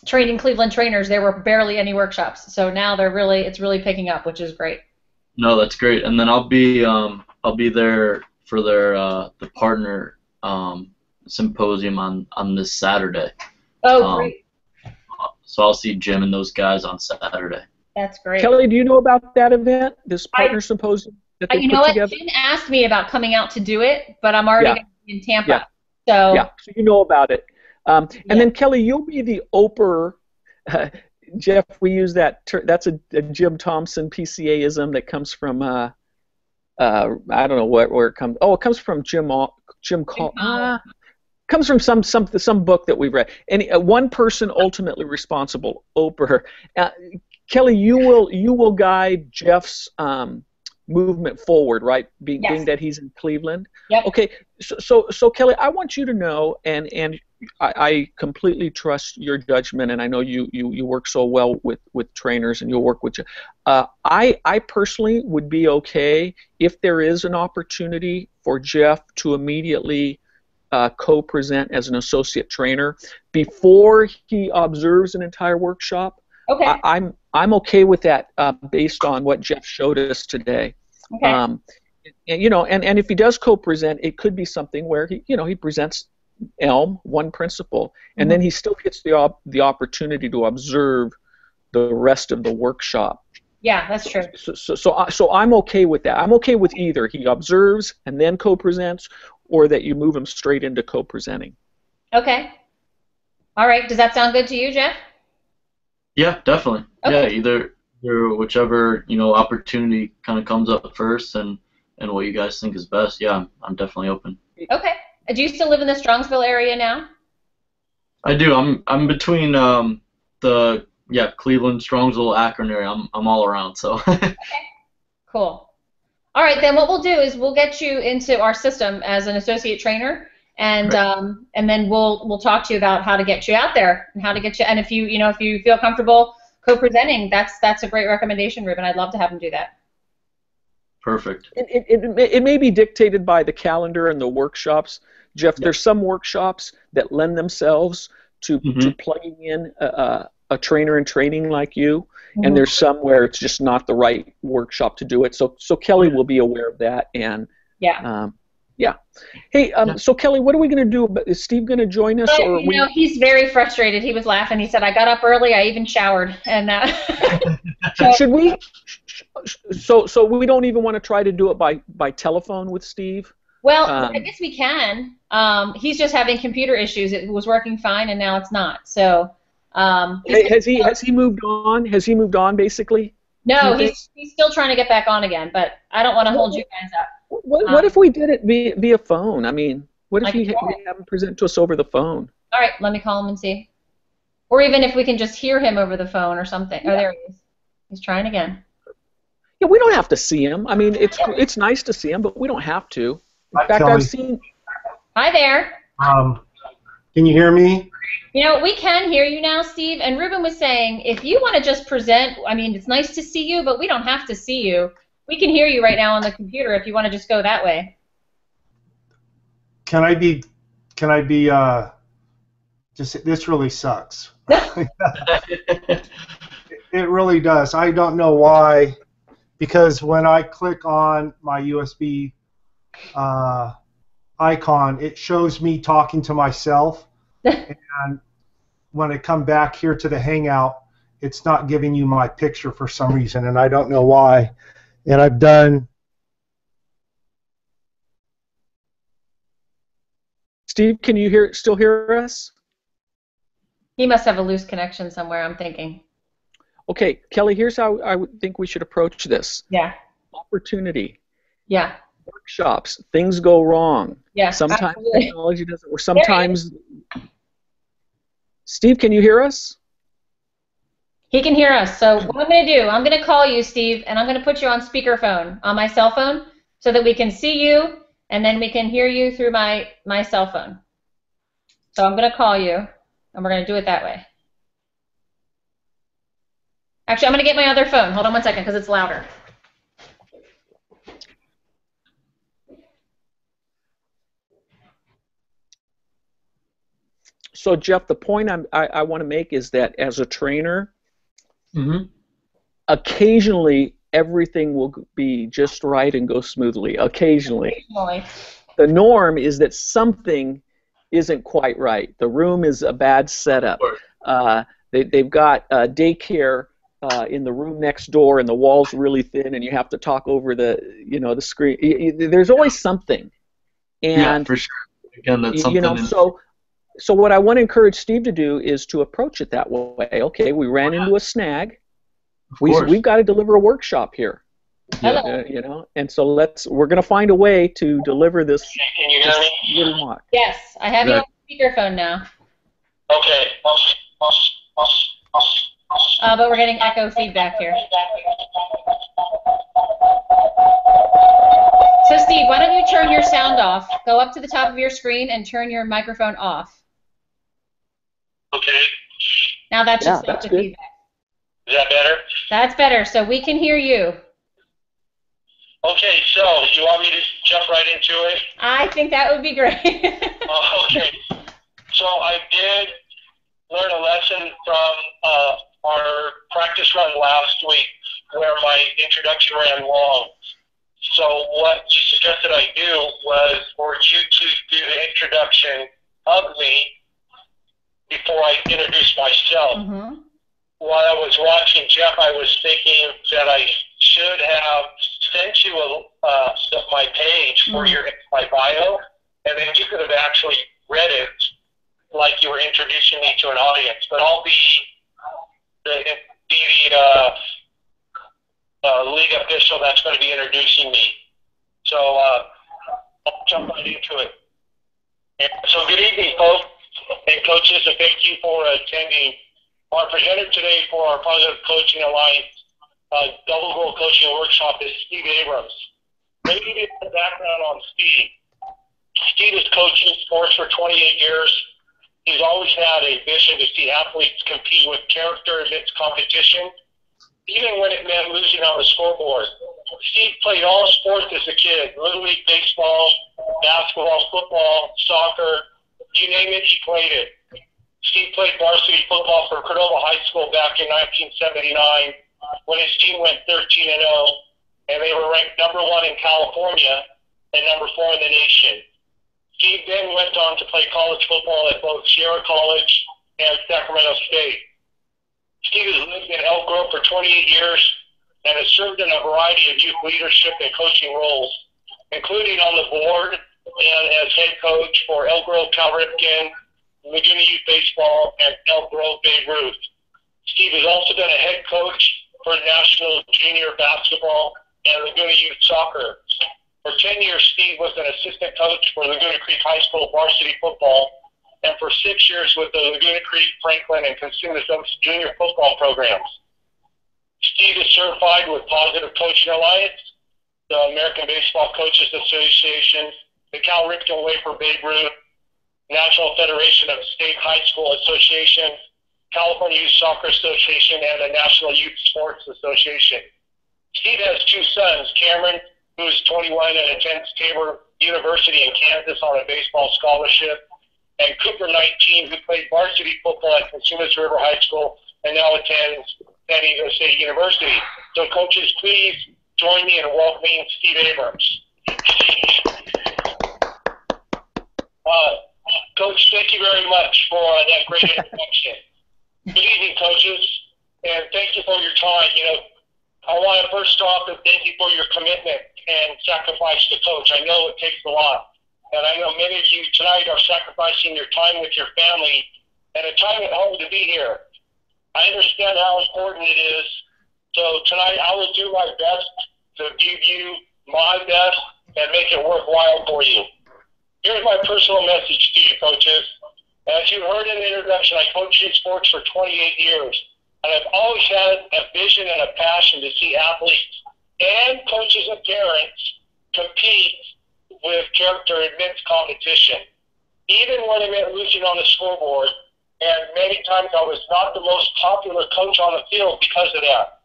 training Cleveland trainers, there were barely any workshops. So now they're really it's really picking up, which is great. No, that's great. And then I'll be um, I'll be there for their uh, the partner um, symposium on on this Saturday. Oh, um, great. So I'll see Jim and those guys on Saturday. That's great. Kelly, do you know about that event, this partner I, symposium that they you put know what? together? Jim asked me about coming out to do it, but I'm already yeah. in Tampa. Yeah. So yeah, so you know about it. Um, and yeah. then Kelly, you'll be the Oprah. Uh, [laughs] Jeff, we use that. Ter- that's a, a, Jim Thompson PCAism that comes from. Uh, uh, I don't know what where it comes. Oh, it comes from Jim. Jim Call. Uh, comes from some some some book that we've read. And uh, one person ultimately responsible, Oprah. Uh, Kelly, you will you will guide Jeff's um, movement forward, right? Being, yes. being that he's in Cleveland. Yep. Okay. So, so so Kelly, I want you to know, and and I, I, completely trust your judgment, and I know you, you, you work so well with, with trainers, and you'll work with you. Uh, I I personally would be okay if there is an opportunity for Jeff to immediately uh, co-present as an associate trainer before he observes an entire workshop. Okay. I, am I'm, I'm okay with that uh, based on what Jeff showed us today. Okay. Um, and, you know, and, and if he does co-present, it could be something where he, you know, he presents Elm, one principle, and mm-hmm. then he still gets the op- the opportunity to observe the rest of the workshop. Yeah, that's true. So, so, so, I, so I'm okay with that. I'm okay with either he observes and then co-presents, or that you move him straight into co-presenting. Okay. All right. Does that sound good to you, Jeff? Yeah, definitely. Okay. Yeah, either, either whichever you know opportunity kind of comes up first, and and what you guys think is best. Yeah, I'm, I'm definitely open. Okay. Do you still live in the Strongsville area now? I do. I'm I'm between um, the yeah Cleveland, Strongsville, Akron area. I'm I'm all around. So. [laughs] okay. Cool. All right, then what we'll do is we'll get you into our system as an associate trainer, and right. um, and then we'll we'll talk to you about how to get you out there and how to get you. And if you you know if you feel comfortable co-presenting, that's that's a great recommendation, Ruben. I'd love to have him do that. Perfect. It, it, it, it may be dictated by the calendar and the workshops Jeff, yeah. there's some workshops that lend themselves to, mm-hmm. to plugging in a, a, trainer in training like you, mm-hmm. and there's some where it's just not the right workshop to do it. So, so Kelly will be aware of that, and yeah, um, yeah. Hey, um, yeah. so Kelly, what are we going to do? Is Steve going to join us? or you we... know, he's very frustrated. He was laughing. He said, "I got up early. I even showered." And uh, [laughs] so, should we? So, so we don't even want to try to do it by by telephone with Steve. Well, um, I guess we can. Um, he's just having computer issues. It was working fine, and now it's not. So. Um, has he has he moved on? Has he moved on basically? No, he's he's still trying to get back on again, but I don't want to hold you guys up. What, what um, if we did it via, via phone? I mean, what if he have him present to us over the phone? All right, let me call him and see. Or even if we can just hear him over the phone or something. Yeah. Oh, there he is. He's trying again. Yeah, we don't have to see him. I mean, it's it's nice to see him, but we don't have to. In Hi, fact, Kelly. I've seen. Hi there. Um, can you hear me? You know, we can hear you now, Steve. And Ruben was saying, if you want to just present, I mean, it's nice to see you, but we don't have to see you. We can hear you right now on the computer if you want to just go that way. Can I be? Can I be? Uh, just this really sucks. [laughs] it, really does. I don't know why, because when I click on my USB uh, icon, it shows me talking to myself. [laughs] and when I come back here to the Hangout, it's not giving you my picture for some reason, and I don't know why. And I've done. Steve, can you hear still hear us? He must have a loose connection somewhere. I'm thinking. Okay, Kelly. Here's how I would think we should approach this. Yeah. Opportunity. Yeah workshops, things go wrong. Yeah, sometimes absolutely. technology doesn't work. Sometimes. Steve, can you hear us? He can hear us. So what I'm going to do, I'm going to call you, Steve, and I'm going to put you on speakerphone on my cell phone so that we can see you and then we can hear you through my, my cell phone. So I'm going to call you, and we're going to do it that way. Actually, I'm going to get my other phone. Hold on one second because it's louder. so Jeff, the point I'm, i I, want to make is that as a trainer, mm-hmm. occasionally everything will be just right and go smoothly. Occasionally. occasionally. The norm is that something isn't quite right. The room is a bad setup. Uh, they, they've got uh, daycare uh, in the room next door and the walls really thin and you have to talk over the you know the screen. There's always something. And yeah, for sure. Again, that's something. You know, so so what I want to encourage Steve to do is to approach it that way. Okay, we ran into a snag. We, we've got to deliver a workshop here. Yeah. Uh, you know, and so let's we're going to find a way to deliver this. Can you hear me? Little mod. Yes, I have right. you on speakerphone now. Okay. Uh, but we're getting echo feedback here. So Steve, why don't you turn your sound off? Go up to the top of your screen and turn your microphone off. Okay. Now that's just yeah, that's good. feedback. Is that better? That's better. So we can hear you. Okay, so you want me to jump right into it? I think that would be great. [laughs] oh, okay. So I did learn a lesson from uh, our practice run last week where my introduction ran long. So what you suggested I do was for you to do the introduction of me before I introduce myself. Mm-hmm. While I was watching Jeff, I was thinking that I should have sent you a, uh, my page for mm-hmm. your my bio, and then you could have actually read it like you were introducing me to an audience. But I'll be the, be the uh, uh, league official that's going to be introducing me. So uh, I'll jump right into it. And so good evening, folks and coaches, and thank you for attending. Our presenter today for our Positive Coaching Alliance uh, Double Goal Coaching Workshop is Steve Abrams. Let me give background on Steve. Steve has coached sports for 28 years. He's always had a vision to see athletes compete with character amidst competition, even when it meant losing on the scoreboard. Steve played all sports as a kid Little League Baseball, basketball, football, soccer, you name it, he played it. Steve played varsity football for Cordova High School back in 1979 when his team went 13 and 0, and they were ranked number one in California and number four in the nation. Steve then went on to play college football at both Sierra College and Sacramento State. Steve has lived in Elk Grove for 28 years and has served in a variety of youth leadership and coaching roles, including on the board and as head coach for Elk Grove Cal Ripken, Laguna Youth Baseball, and Elk Grove Babe Ruth. Steve has also been a head coach for National Junior Basketball and Laguna Youth Soccer. For 10 years, Steve was an assistant coach for Laguna Creek High School varsity football, and for six years with the Laguna Creek, Franklin, and Cosumnes junior football programs. Steve is certified with Positive Coaching Alliance, the American Baseball Coaches Association, the Cal Ripken Way for Babe Ruth, National Federation of State High School Association, California Youth Soccer Association, and the National Youth Sports Association. Steve has two sons, Cameron, who's 21 and attends Tabor University in Kansas on a baseball scholarship, and Cooper, 19, who played varsity football at Cosumnes River High School and now attends San Diego State University. So, coaches, please join me in welcoming Steve Abrams. Uh, Coach, thank you very much for uh, that great [laughs] introduction. Good evening, coaches, and thank you for your time. You know, I want to first off thank you for your commitment and sacrifice to coach. I know it takes a lot, and I know many of you tonight are sacrificing your time with your family and a time at home to be here. I understand how important it is. So tonight, I will do my best to give you my best and make it worthwhile for you. Here's my personal message to you, coaches. As you heard in the introduction, I coached in sports for 28 years, and I've always had a vision and a passion to see athletes and coaches and parents compete with character amidst competition. Even when it meant losing on the scoreboard, and many times I was not the most popular coach on the field because of that.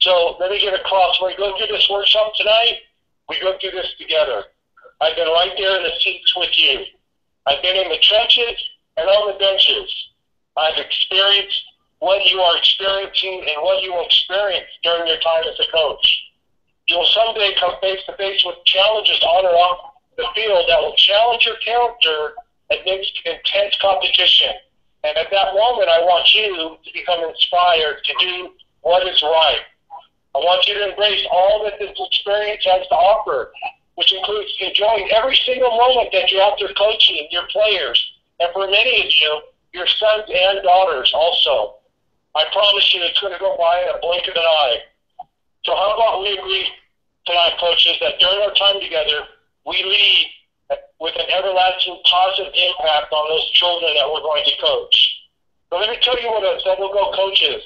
So let me get across. When we go through this workshop tonight, we go through this together. I've been right there in the seats with you. I've been in the trenches and on the benches. I've experienced what you are experiencing and what you will experience during your time as a coach. You will someday come face to face with challenges on or off the field that will challenge your character against intense competition. And at that moment, I want you to become inspired to do what is right. I want you to embrace all that this experience has to offer, which includes enjoying every single moment that you're out there coaching your players, and for many of you, your sons and daughters also. I promise you it's going to go by in a blink of an eye. So how about we agree tonight, coaches, that during our time together, we lead with an everlasting positive impact on those children that we're going to coach. So let me tell you what a double goal coach is.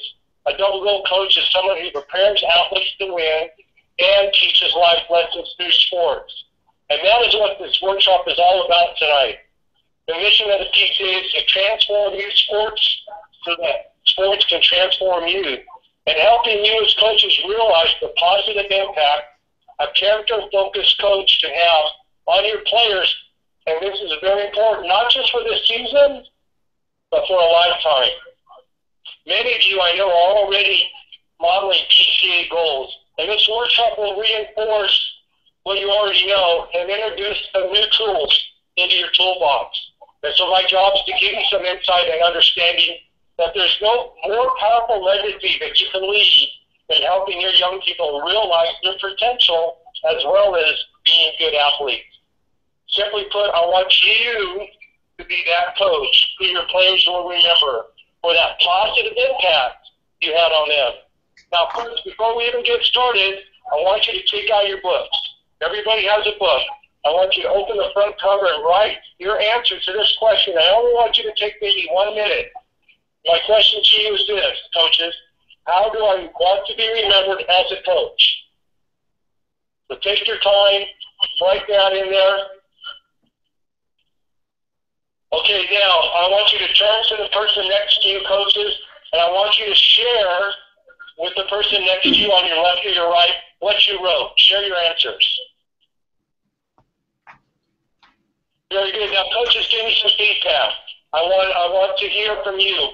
A double goal coach is someone who prepares athletes to win and teaches life lessons through sports. And that is what this workshop is all about tonight. The mission of the PCA is to transform youth sports so that sports can transform you and helping you as coaches realize the positive impact a character-focused coach can have on your players. And this is very important, not just for this season, but for a lifetime. Many of you I know are already modeling PCA goals, and this workshop will reinforce what you already know and introduce some new tools into your toolbox. And so my job is to give you some insight and understanding that there's no more powerful legacy that you can leave than helping your young people realize their potential as well as being good athletes. Simply put, I want you to be that coach who your players will remember for that positive impact you had on them. Now, first, before we even get started, I want you to take out your books. Everybody has a book. I want you to open the front cover and write your answer to this question. I only want you to take maybe one minute. My question to you is this, coaches. How do I want to be remembered as a coach? So take your time, write that in there. Okay, now I want you to turn to the person next to you, coaches, and I want you to share with the person next to you on your left or your right what you wrote. Share your answers. Very good. Now, coaches, give me some feedback. I want I want to hear from you.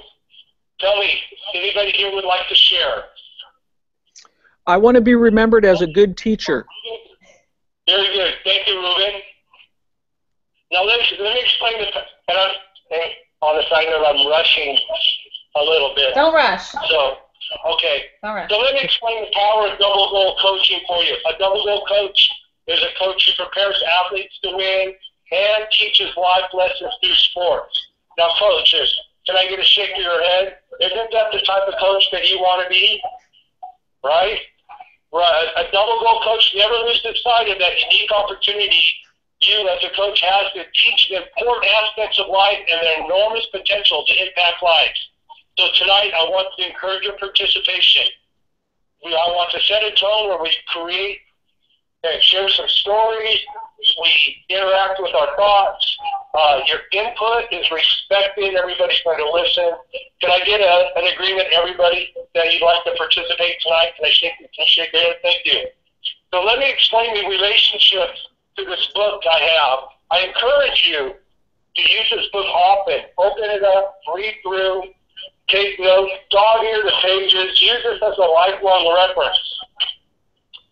Tell me, anybody here would like to share? I want to be remembered as a good teacher. Very good. Thank you, Ruben. Now let me, let me explain the. And I'm, on the side note, I'm rushing a little bit. Don't rush. So, okay. Don't. So let me explain the power of double goal coaching for you. A double goal coach is a coach who prepares athletes to win and teaches life lessons through sports. Now, coaches, can I get a shake of your head? Isn't that the type of coach that you want to be? Right? Right. A double goal coach never loses sight of that unique opportunity you as a coach has to teach the important aspects of life and their enormous potential to impact lives. So tonight I want to encourage your participation. We, I want to set a tone where we create and share some stories. We interact with our thoughts. Uh, your input is respected. Everybody's going to listen. Can I get a, an agreement, everybody, that you'd like to participate tonight? Can I shake, can I shake your hand? Thank you. So let me explain the relationship to this book I have. I encourage you to use this book often. Open it up, read through, take notes, dog ear the pages, use this as a lifelong reference.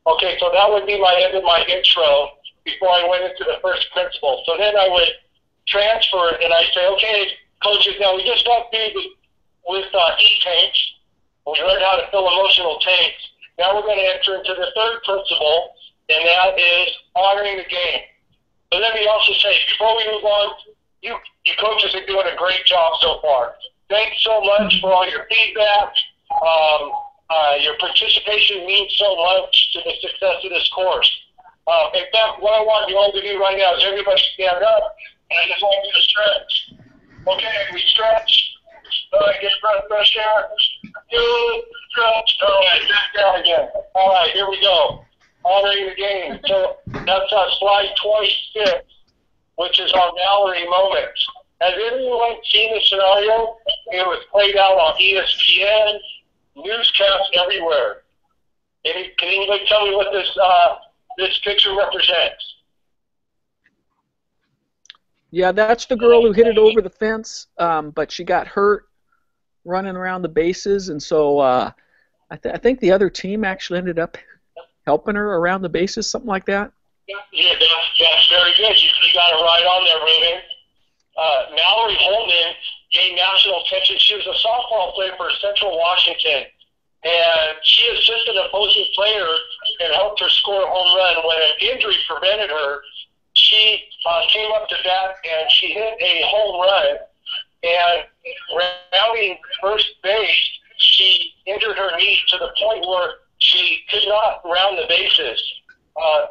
Okay, so that would be my end of my intro before I went into the first principle. So then I would transfer it and I say, okay, coaches, now we just got through with uh, e-tanks. We learned how to fill emotional tanks. Now we're going to enter into the third principle, and that is honoring the game. But let me also say, before we move on, you, you coaches are doing a great job so far. Thanks so much for all your feedback. Um, uh, your participation means so much to the success of this course. Uh, in fact, what I want you all to do right now is everybody stand up, and I just want you to stretch. Okay, we stretch. All right, get a breath, of fresh air. Good, stretch. All right, back down again. All right, here we go. Honoring the game. So that's uh, slide 26, which is our Mallory moment. Has anyone seen the scenario? It was played out on ESPN newscasts everywhere. Any, can anybody tell me what this uh, this picture represents? Yeah, that's the girl who hit it over the fence, um, but she got hurt running around the bases, and so uh, I, th- I, think the other team actually ended up helping her around the bases, something like that. Yeah, that's, that's very good. You, you got it right on there, Ruben. Uh, Attention. She was a softball player for Central Washington and she assisted opposing player and helped her score a home run. When an injury prevented her, she uh, came up to bat and she hit a home run. And rounding first base, she injured her knee to the point where she could not round the bases. Uh,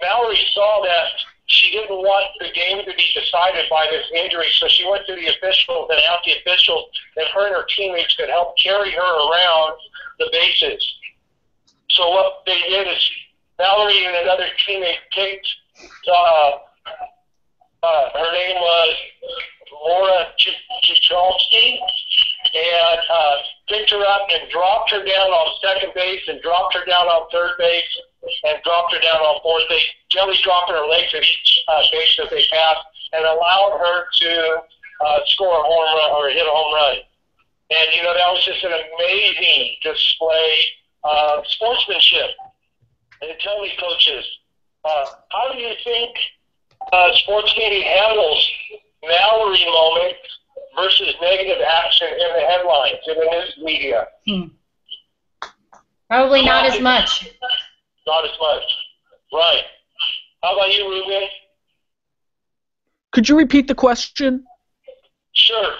Mallory saw that she didn't want the game to be decided by this injury, so she went to the officials and asked the officials if her and her teammates could help carry her around the bases. So what they did is Mallory and another teammate picked, uh, uh, her name was Laura Chichalski, and uh, picked her up and dropped her down on second base and dropped her down on third base and dropped her down on fourth base, gently dropping her legs at each uh, base that they passed and allowed her to uh, score a home run or hit a home run. And, you know, that was just an amazing display of sportsmanship. And tell me, coaches, uh, how do you think uh, sports media handles Mallory moments versus negative action in the headlines, in the news media? Hmm. Probably not as much. Not as much. Right. How about you, Ruben? Could you repeat the question? Sure.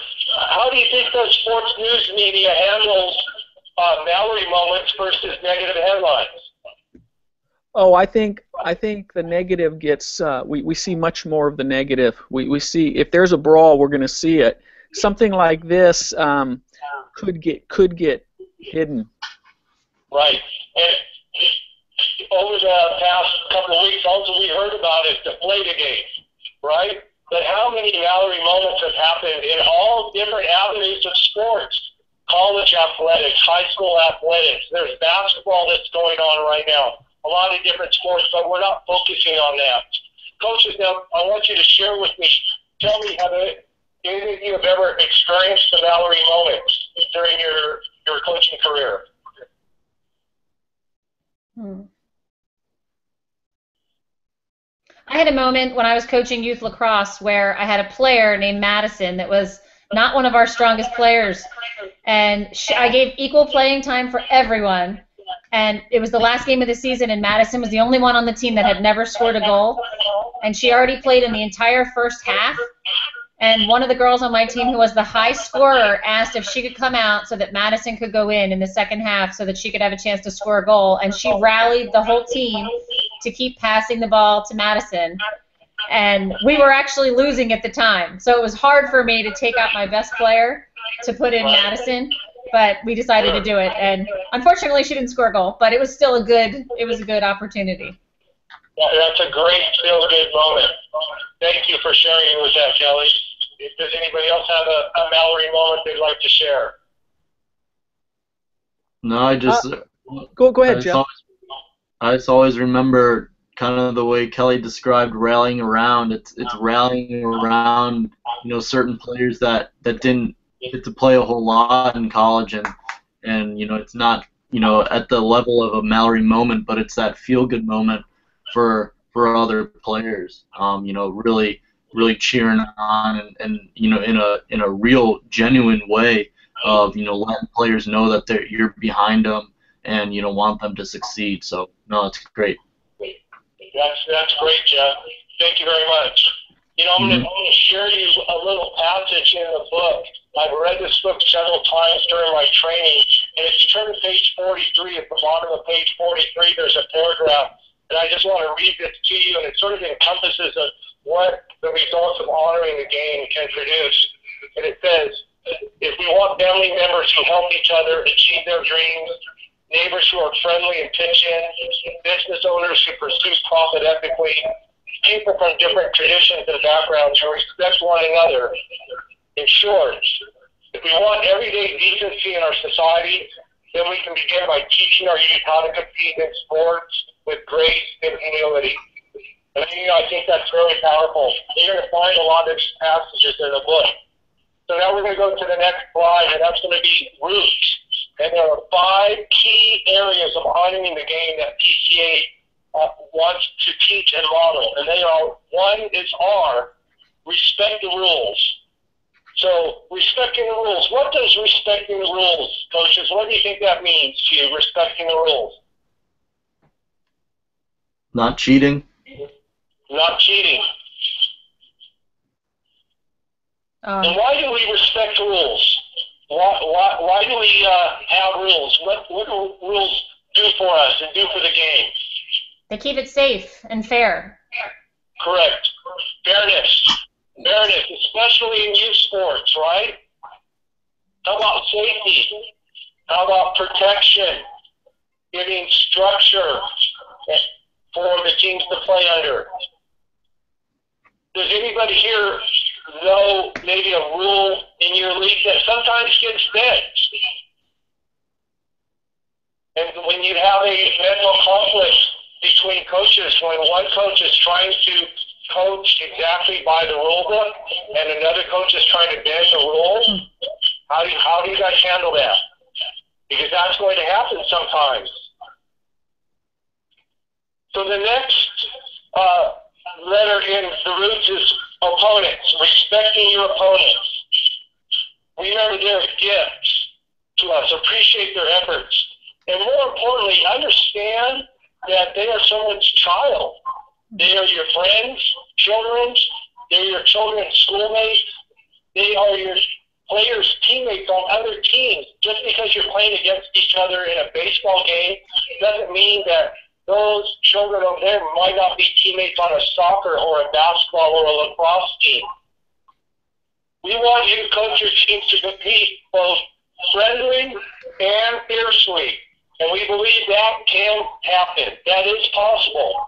How do you think the sports news media handles uh, Mallory moments versus negative headlines? Oh, I think I think the negative gets uh, we we see much more of the negative. We we see if there's a brawl, we're going to see it. Something like this um, could get could get hidden. Right. And over the past couple of weeks, also we heard about is Deflategate, right? But how many Mallory moments have happened in all different avenues of sports? College athletics, high school athletics. There's basketball that's going on right now. A lot of different sports, but we're not focusing on that. Coaches, now I want you to share with me. Tell me how any of you have ever experienced the Mallory moments during your your coaching career. Hmm. I had a moment when I was coaching youth lacrosse where I had a player named Madison that was not one of our strongest players, and she, I gave equal playing time for everyone. And it was the last game of the season, and Madison was the only one on the team that had never scored a goal. And she already played in the entire first half. And one of the girls on my team, who was the high scorer, asked if she could come out so that Madison could go in in the second half so that she could have a chance to score a goal. And she rallied the whole team to keep passing the ball to Madison. And we were actually losing at the time. So it was hard for me to take out my best player to put in Madison, but we decided to do it. And unfortunately, she didn't score a goal, but it was still a good it was a good opportunity. That's a great feel good moment. Thank you for sharing with that, Kelly. If does anybody else have a, a Mallory moment they'd like to share? No, I just uh, go go ahead, Jeff. I just always remember kind of the way Kelly described rallying around. It's it's rallying around you know certain players that that didn't get to play a whole lot in college, and and you know it's not you know at the level of a Mallory moment, but it's that feel good moment for for other players. Um, you know, really really cheering on and, and you know in a in a real genuine way of you know letting players know that they're you're behind them and you know want them to succeed. So no, it's great. That's that's great, Jeff. Thank you very much. You know, I'm mm-hmm. going to share you a little passage in the book. I've read this book several times during my training, and if you turn to page 43, at the bottom of page 43, there's a paragraph, and I just want to read this to you, and it sort of encompasses of what the results of honoring the game can produce. And it says, if we want family members who help each other achieve their dreams, neighbors who are friendly and pitch in, business owners who pursue profit ethically, people from different traditions and backgrounds who respect one another. In short, if we want everyday decency in our society, then we can begin by teaching our youth how to compete in sports with grace and humility. Know, I think that's very powerful. You're going to find a lot of passages in the book. So now we're going to go to the next slide, and that's going to be roots. And there are five key areas of honoring the game that PCA uh, wants to teach and model. And they are one is R, respect the rules. So respecting the rules. What does respecting the rules, coaches? What do you think that means to you, respecting the rules? Not cheating. Not cheating. Um, and why do we respect rules? Why, why, why do we uh, have rules? What, what do rules do for us and do for the game? They keep it safe and fair. Correct. Fairness. Fairness, especially in youth sports, right? How about safety? How about protection? Giving structure for the teams to play under. Does anybody here know maybe a rule in your league that sometimes gets bent? And when you have a mental conflict between coaches, when one coach is trying to coach exactly by the rule book and another coach is trying to bend the rules, how do you, how do you guys handle that? Because that's going to happen sometimes. So the next uh, letter in the roots is opponents, respecting your opponents. Remember their gifts to us, appreciate their efforts, and more importantly, understand that they are someone's child. They are your friends, children, they're your children's schoolmates, they are your players' teammates on other teams. Just because you're playing against each other in a baseball game doesn't mean that those children over there might not be teammates on a soccer or a basketball or a lacrosse team. We want you to coach your teams to compete both friendly and fiercely. And we believe that can happen. That is possible.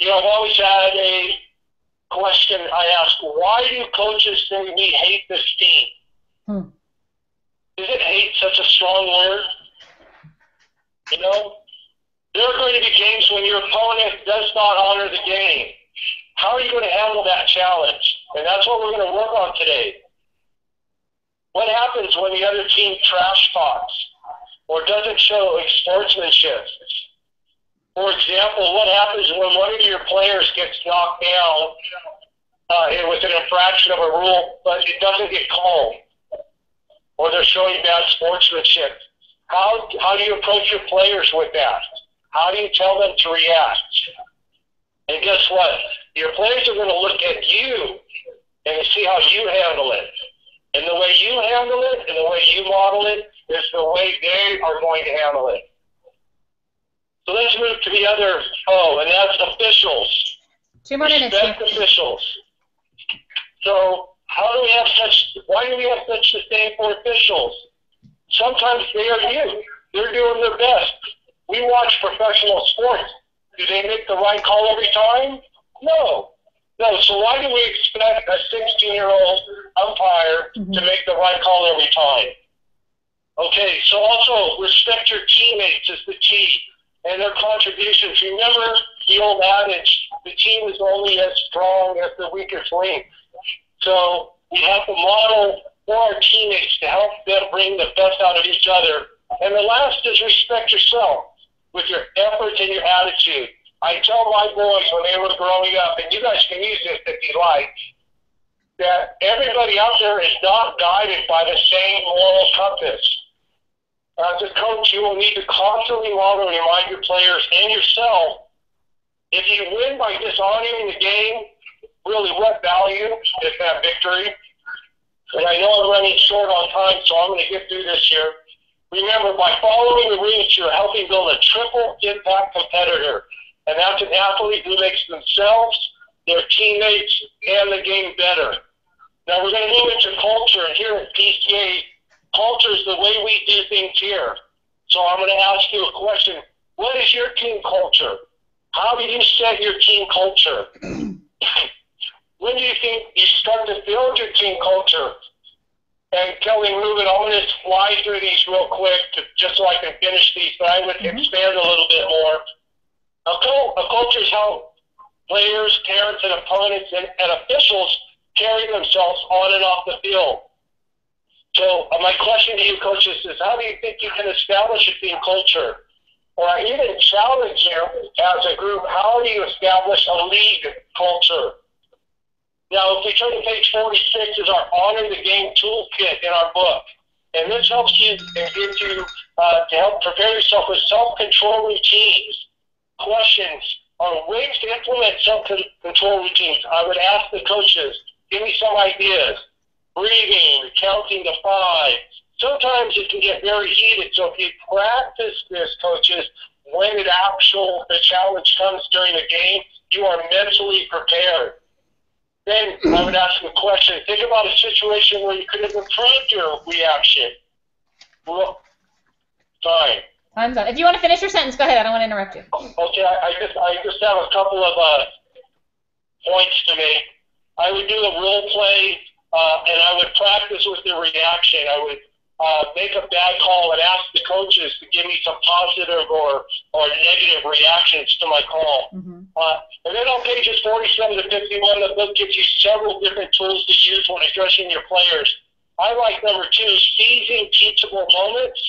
You know, I've always had a question I ask, why do coaches say we hate this team? Hmm. Isn't hate such a strong word? You know, there are going to be games when your opponent does not honor the game. How are you going to handle that challenge? And that's what we're going to work on today. What happens when the other team trash talks or doesn't show sportsmanship? For example, what happens when one of your players gets knocked down uh, with an infraction of a rule, but it doesn't get called, or they're showing bad sportsmanship? How, how do you approach your players with that? How do you tell them to react? And guess what? Your players are going to look at you and see how you handle it. And the way you handle it and the way you model it is the way they are going to handle it. So let's move to the other oh, and that's officials. Two more minutes. Respect officials. So how do we have such why do we have such disdain for officials? Sometimes they are you. They're doing their best. We watch professional sports. Do they make the right call every time? No. No. So why do we expect a 16-year-old umpire mm-hmm. to make the right call every time? Okay. So also respect your teammates is the key and their contributions. Remember the old adage: the team is only as strong as the weakest link. So we have to model for our teammates to help them bring the best out of each other. And the last is respect yourself with your effort and your attitude. I tell my boys when they were growing up, and you guys can use this if you like, that everybody out there is not guided by the same moral compass. Uh, As a coach, you will need to constantly model and remind your players and yourself if you win by dishonoring the game, really what value is that victory? And I know I'm running short on time, so I'm going to get through this here. Remember, by following the rules, you're helping build a triple impact competitor. And that's an athlete who makes themselves, their teammates, and the game better. Now we're going to move into culture. And here at PCA, culture is the way we do things here. So I'm going to ask you a question. What is your team culture? How do you set your team culture? [clears throat] when do you think you start to build your team culture? And Kelly Ruben, I'm going to fly through these real quick to, just so I can finish these, but I would mm-hmm. expand a little bit more. A, cult, a culture is how players, parents, and opponents and, and officials carry themselves on and off the field. So uh, my question to you, coaches, is how do you think you can establish a team culture? Or I even challenge you as a group, how do you establish a league culture? Now, if we turn to page 46, is our Honor the Game toolkit in our book. And this helps you and gives you uh, to help prepare yourself with self-control routines, questions on ways to implement self-control routines. I would ask the coaches, give me some ideas. Breathing, counting to five. Sometimes it can get very heated, so if you practice this, coaches, when it actual the challenge comes during the game, you are mentally prepared. Then I would ask a question. Think about a situation where you could have improved your reaction. Well, fine. Time's up. If you want to finish your sentence, go ahead. I don't want to interrupt you. Okay, I, I just I just have a couple of uh, points to make. I would do a role play, uh, and I would practice with the reaction. I would uh, make a bad call and ask the coaches to give me some positive or, or negative reactions to my call. Mm-hmm. Uh, and then on pages 47 to 51, the book gives you several different tools to use when addressing your players. I like number two, seizing teachable moments.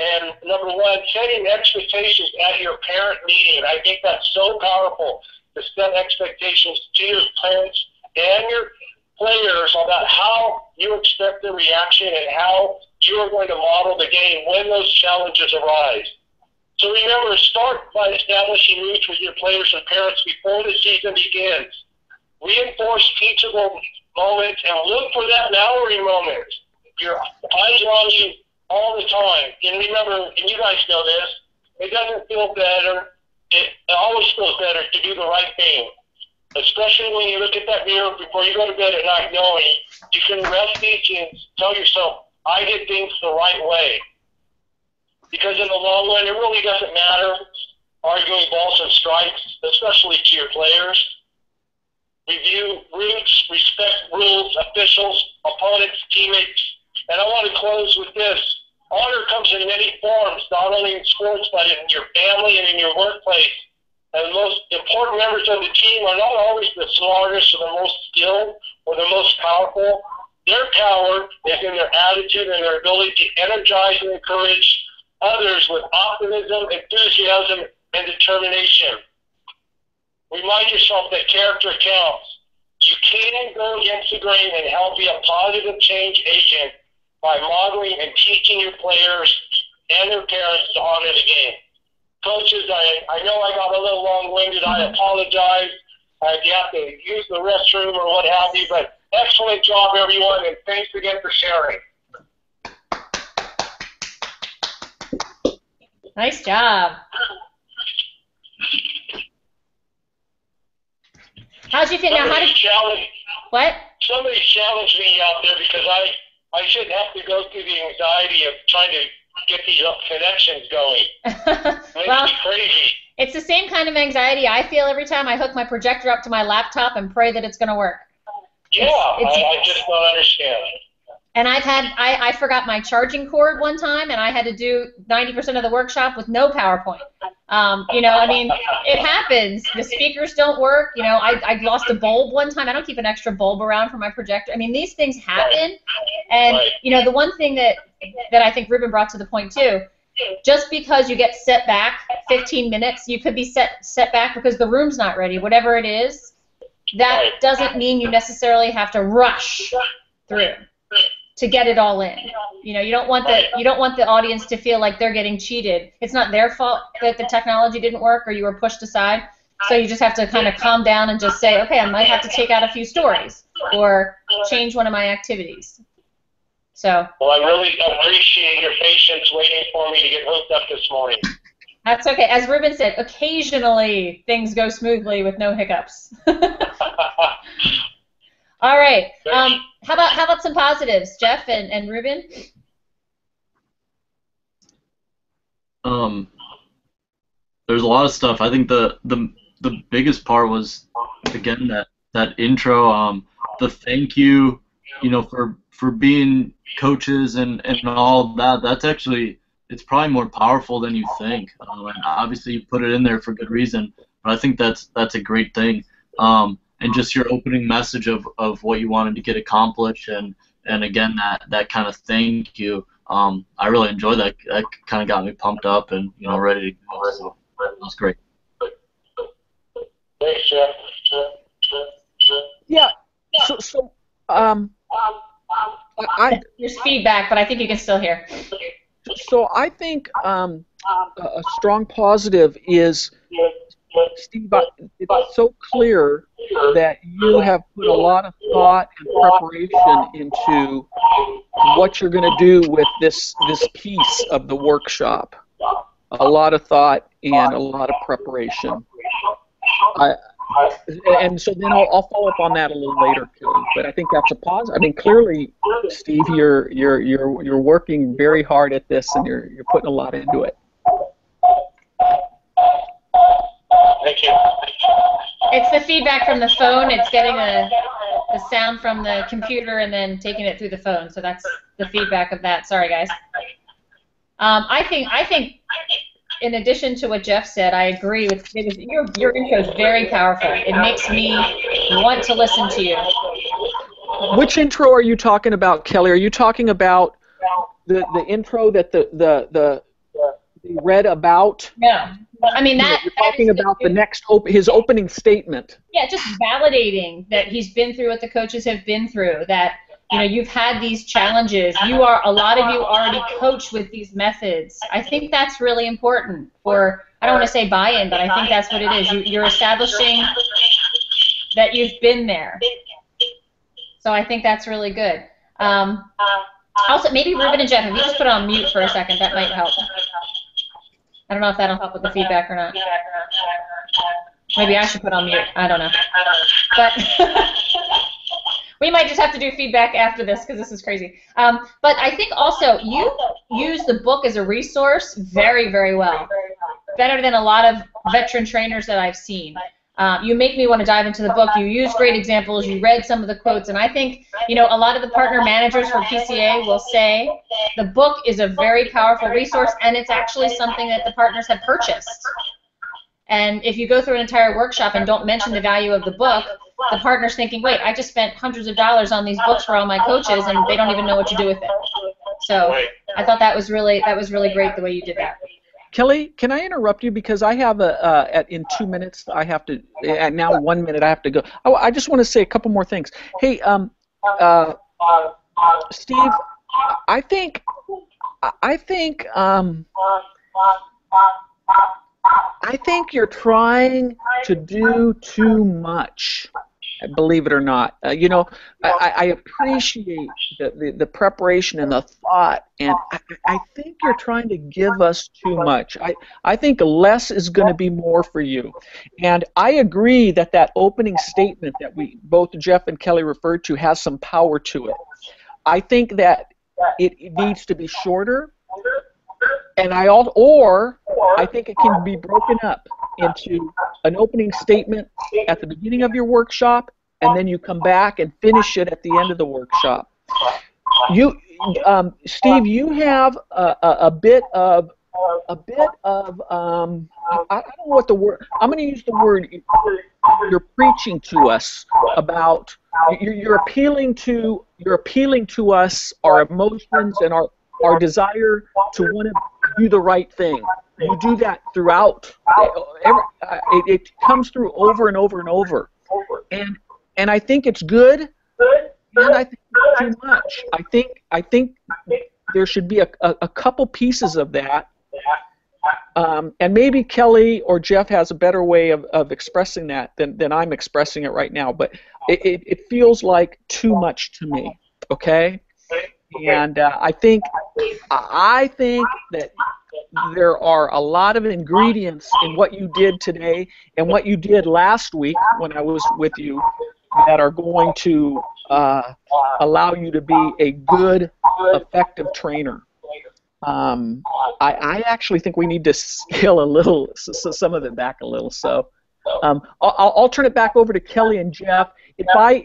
And number one, setting expectations at your parent meeting. I think that's so powerful to set expectations to your parents and your players about how you expect the reaction and how you are going to model the game when those challenges arise. So remember, start by establishing roots with your players and parents before the season begins. Reinforce teachable moments and look for that Mallory moment. Your eyes are on you all the time. And remember, and you guys know this, it doesn't feel better. It always feels better to do the right thing. Especially when you look at that mirror before you go to bed at night knowing you can rest easy and tell yourself, I did things the right way. Because in the long run, it really doesn't matter arguing balls and strikes, especially to your players. Review roots, respect rules, officials, opponents, teammates. And I want to close with this. Honor comes in many forms, not only in sports, but in your family and in your workplace. And the most important members of the team are not always the smartest or the most skilled or the most powerful, their power is in their attitude and their ability to energize and encourage others with optimism, enthusiasm, and determination. Remind yourself that character counts. You can go against the grain and help be a positive change agent by modeling and teaching your players and their parents to honor the game. Coaches, I, I know I got a little long-winded. I apologize. Uh, if you have to use the restroom or what have you, but Excellent job, everyone, and thanks again for sharing. Nice job. How'd you feel? Now, how did challenge? What? Somebody challenged me out there because I I shouldn't have to go through the anxiety of trying to get these connections going. [laughs] It well, crazy. It's the same kind of anxiety I feel every time I hook my projector up to my laptop and pray that it's going to work. Yeah, it's, it's, I, I just don't understand. And I've had I, I forgot my charging cord one time, and I had to do 90% of the workshop with no PowerPoint. Um, you know, I mean, it happens. The speakers don't work. You know, I, I lost a bulb one time. I don't keep an extra bulb around for my projector. I mean, these things happen. And you know, the one thing that that I think Ruben brought to the point too, just because you get set back 15 minutes, you could be set set back because the room's not ready. Whatever it is, that doesn't mean you necessarily have to rush through to get it all in. You know, you don't want the you don't want the audience to feel like they're getting cheated. It's not their fault that the technology didn't work or you were pushed aside. So you just have to kind of calm down and just say, okay, I might have to take out a few stories or change one of my activities. So. Well, I really appreciate your patience waiting for me to get hooked up this morning. That's okay. As Ruben said, occasionally things go smoothly with no hiccups. [laughs] [laughs] All right. Um, how about how about some positives, Jeff and, and Ruben? Um, there's a lot of stuff. I think the the the biggest part was again that that intro. Um, the thank you, you know, for for being coaches and and all that. That's actually it's probably more powerful than you think. Um, and obviously, you put it in there for good reason, but I think that's that's a great thing. Um, and just your opening message of, of what you wanted to get accomplished, and and again that that kind of thank you. Um, I really enjoyed that. That kind of got me pumped up and you know ready to go. So that was great. Thanks, Jeff. Yeah, So, so um, I, there's feedback, but I think you can still hear. So I think um, a strong positive is, Steve, it's so clear that you have put a lot of thought and preparation into what you're going to do with this this piece of the workshop. A lot of thought and a lot of preparation. I, and so then I'll, I'll, follow up on that a little later, Kelly. But I think that's a positive. I mean, clearly, Steve, you're you're you're you're working very hard at this, and you're you're putting a lot into it. Thank you. It's the feedback from the phone. It's getting the the sound from the computer and then taking it through the phone. So that's the feedback of that. Sorry, guys. Um, I think I think in addition to what Jeff said, I agree with it was, your your intro is very powerful. It makes me want to listen to you. Which intro are you talking about, Kelly? Are you talking about the the intro that the the the, the read about? Yeah. I mean that. You're talking that about the, the next op- his opening statement. Yeah, just validating that he's been through what the coaches have been through. That you know you've had these challenges you are a lot of you already coach with these methods i think that's really important for i don't want to say buy-in but i think that's what it is you, you're establishing that you've been there so i think that's really good um, also maybe ruben and jeff if you just put on mute for a second that might help i don't know if that'll help with the feedback or not maybe i should put on mute i don't know but [laughs] we might just have to do feedback after this because this is crazy. Um, but I think also you use the book as a resource very, very well. Better than a lot of veteran trainers that I've seen. Um, you make me want to dive into the book. You use great examples. You read some of the quotes, and I think you know a lot of the partner managers for PCA will say the book is a very powerful resource, and it's actually something that the partners have purchased. And if you go through an entire workshop and don't mention the value of the book, the partner's thinking, wait, I just spent hundreds of dollars on these books for all my coaches, and they don't even know what to do with it. So I thought that was really that was really great the way you did that. Kelly, can I interrupt you because I have a uh, at in two minutes I have to at now one minute I have to go. I, I just want to say a couple more things. Hey, um, uh, Steve, I think I think um, I think you're trying to do too much believe it or not. Uh, you know, I, I appreciate the, the, the, preparation and the thought, and I, I think you're trying to give us too much. I, I think less is going to be more for you. And I agree that that opening statement that we both Jeff and Kelly referred to has some power to it. I think that it, it needs to be shorter, and I all, or I think it can be broken up into an opening statement at the beginning of your workshop, and then you come back and finish it at the end of the workshop. You, um, Steve, you have a, a, a, bit of a bit of um, I, I don't know what the word. I'm going to use the word. You're preaching to us about. You're, you're appealing to. You're appealing to us our emotions and our our desire to want to do the right thing you do that throughout. Uh, it, it comes through over and over and over. And and I think it's good. And I think too much. I think I think there should be a, a, a couple pieces of that. Um, and maybe Kelly or Jeff has a better way of, of expressing that than, than I'm expressing it right now. But it, it, it feels like too much to me. Okay? And uh, I think I think that there are a lot of ingredients in what you did today and what you did last week when I was with you that are going to uh, allow you to be a good, effective trainer. Um, I, I, actually think we need to scale a little, some of it back a little. So um, I'll, I'll turn it back over to Kelly and Jeff. If I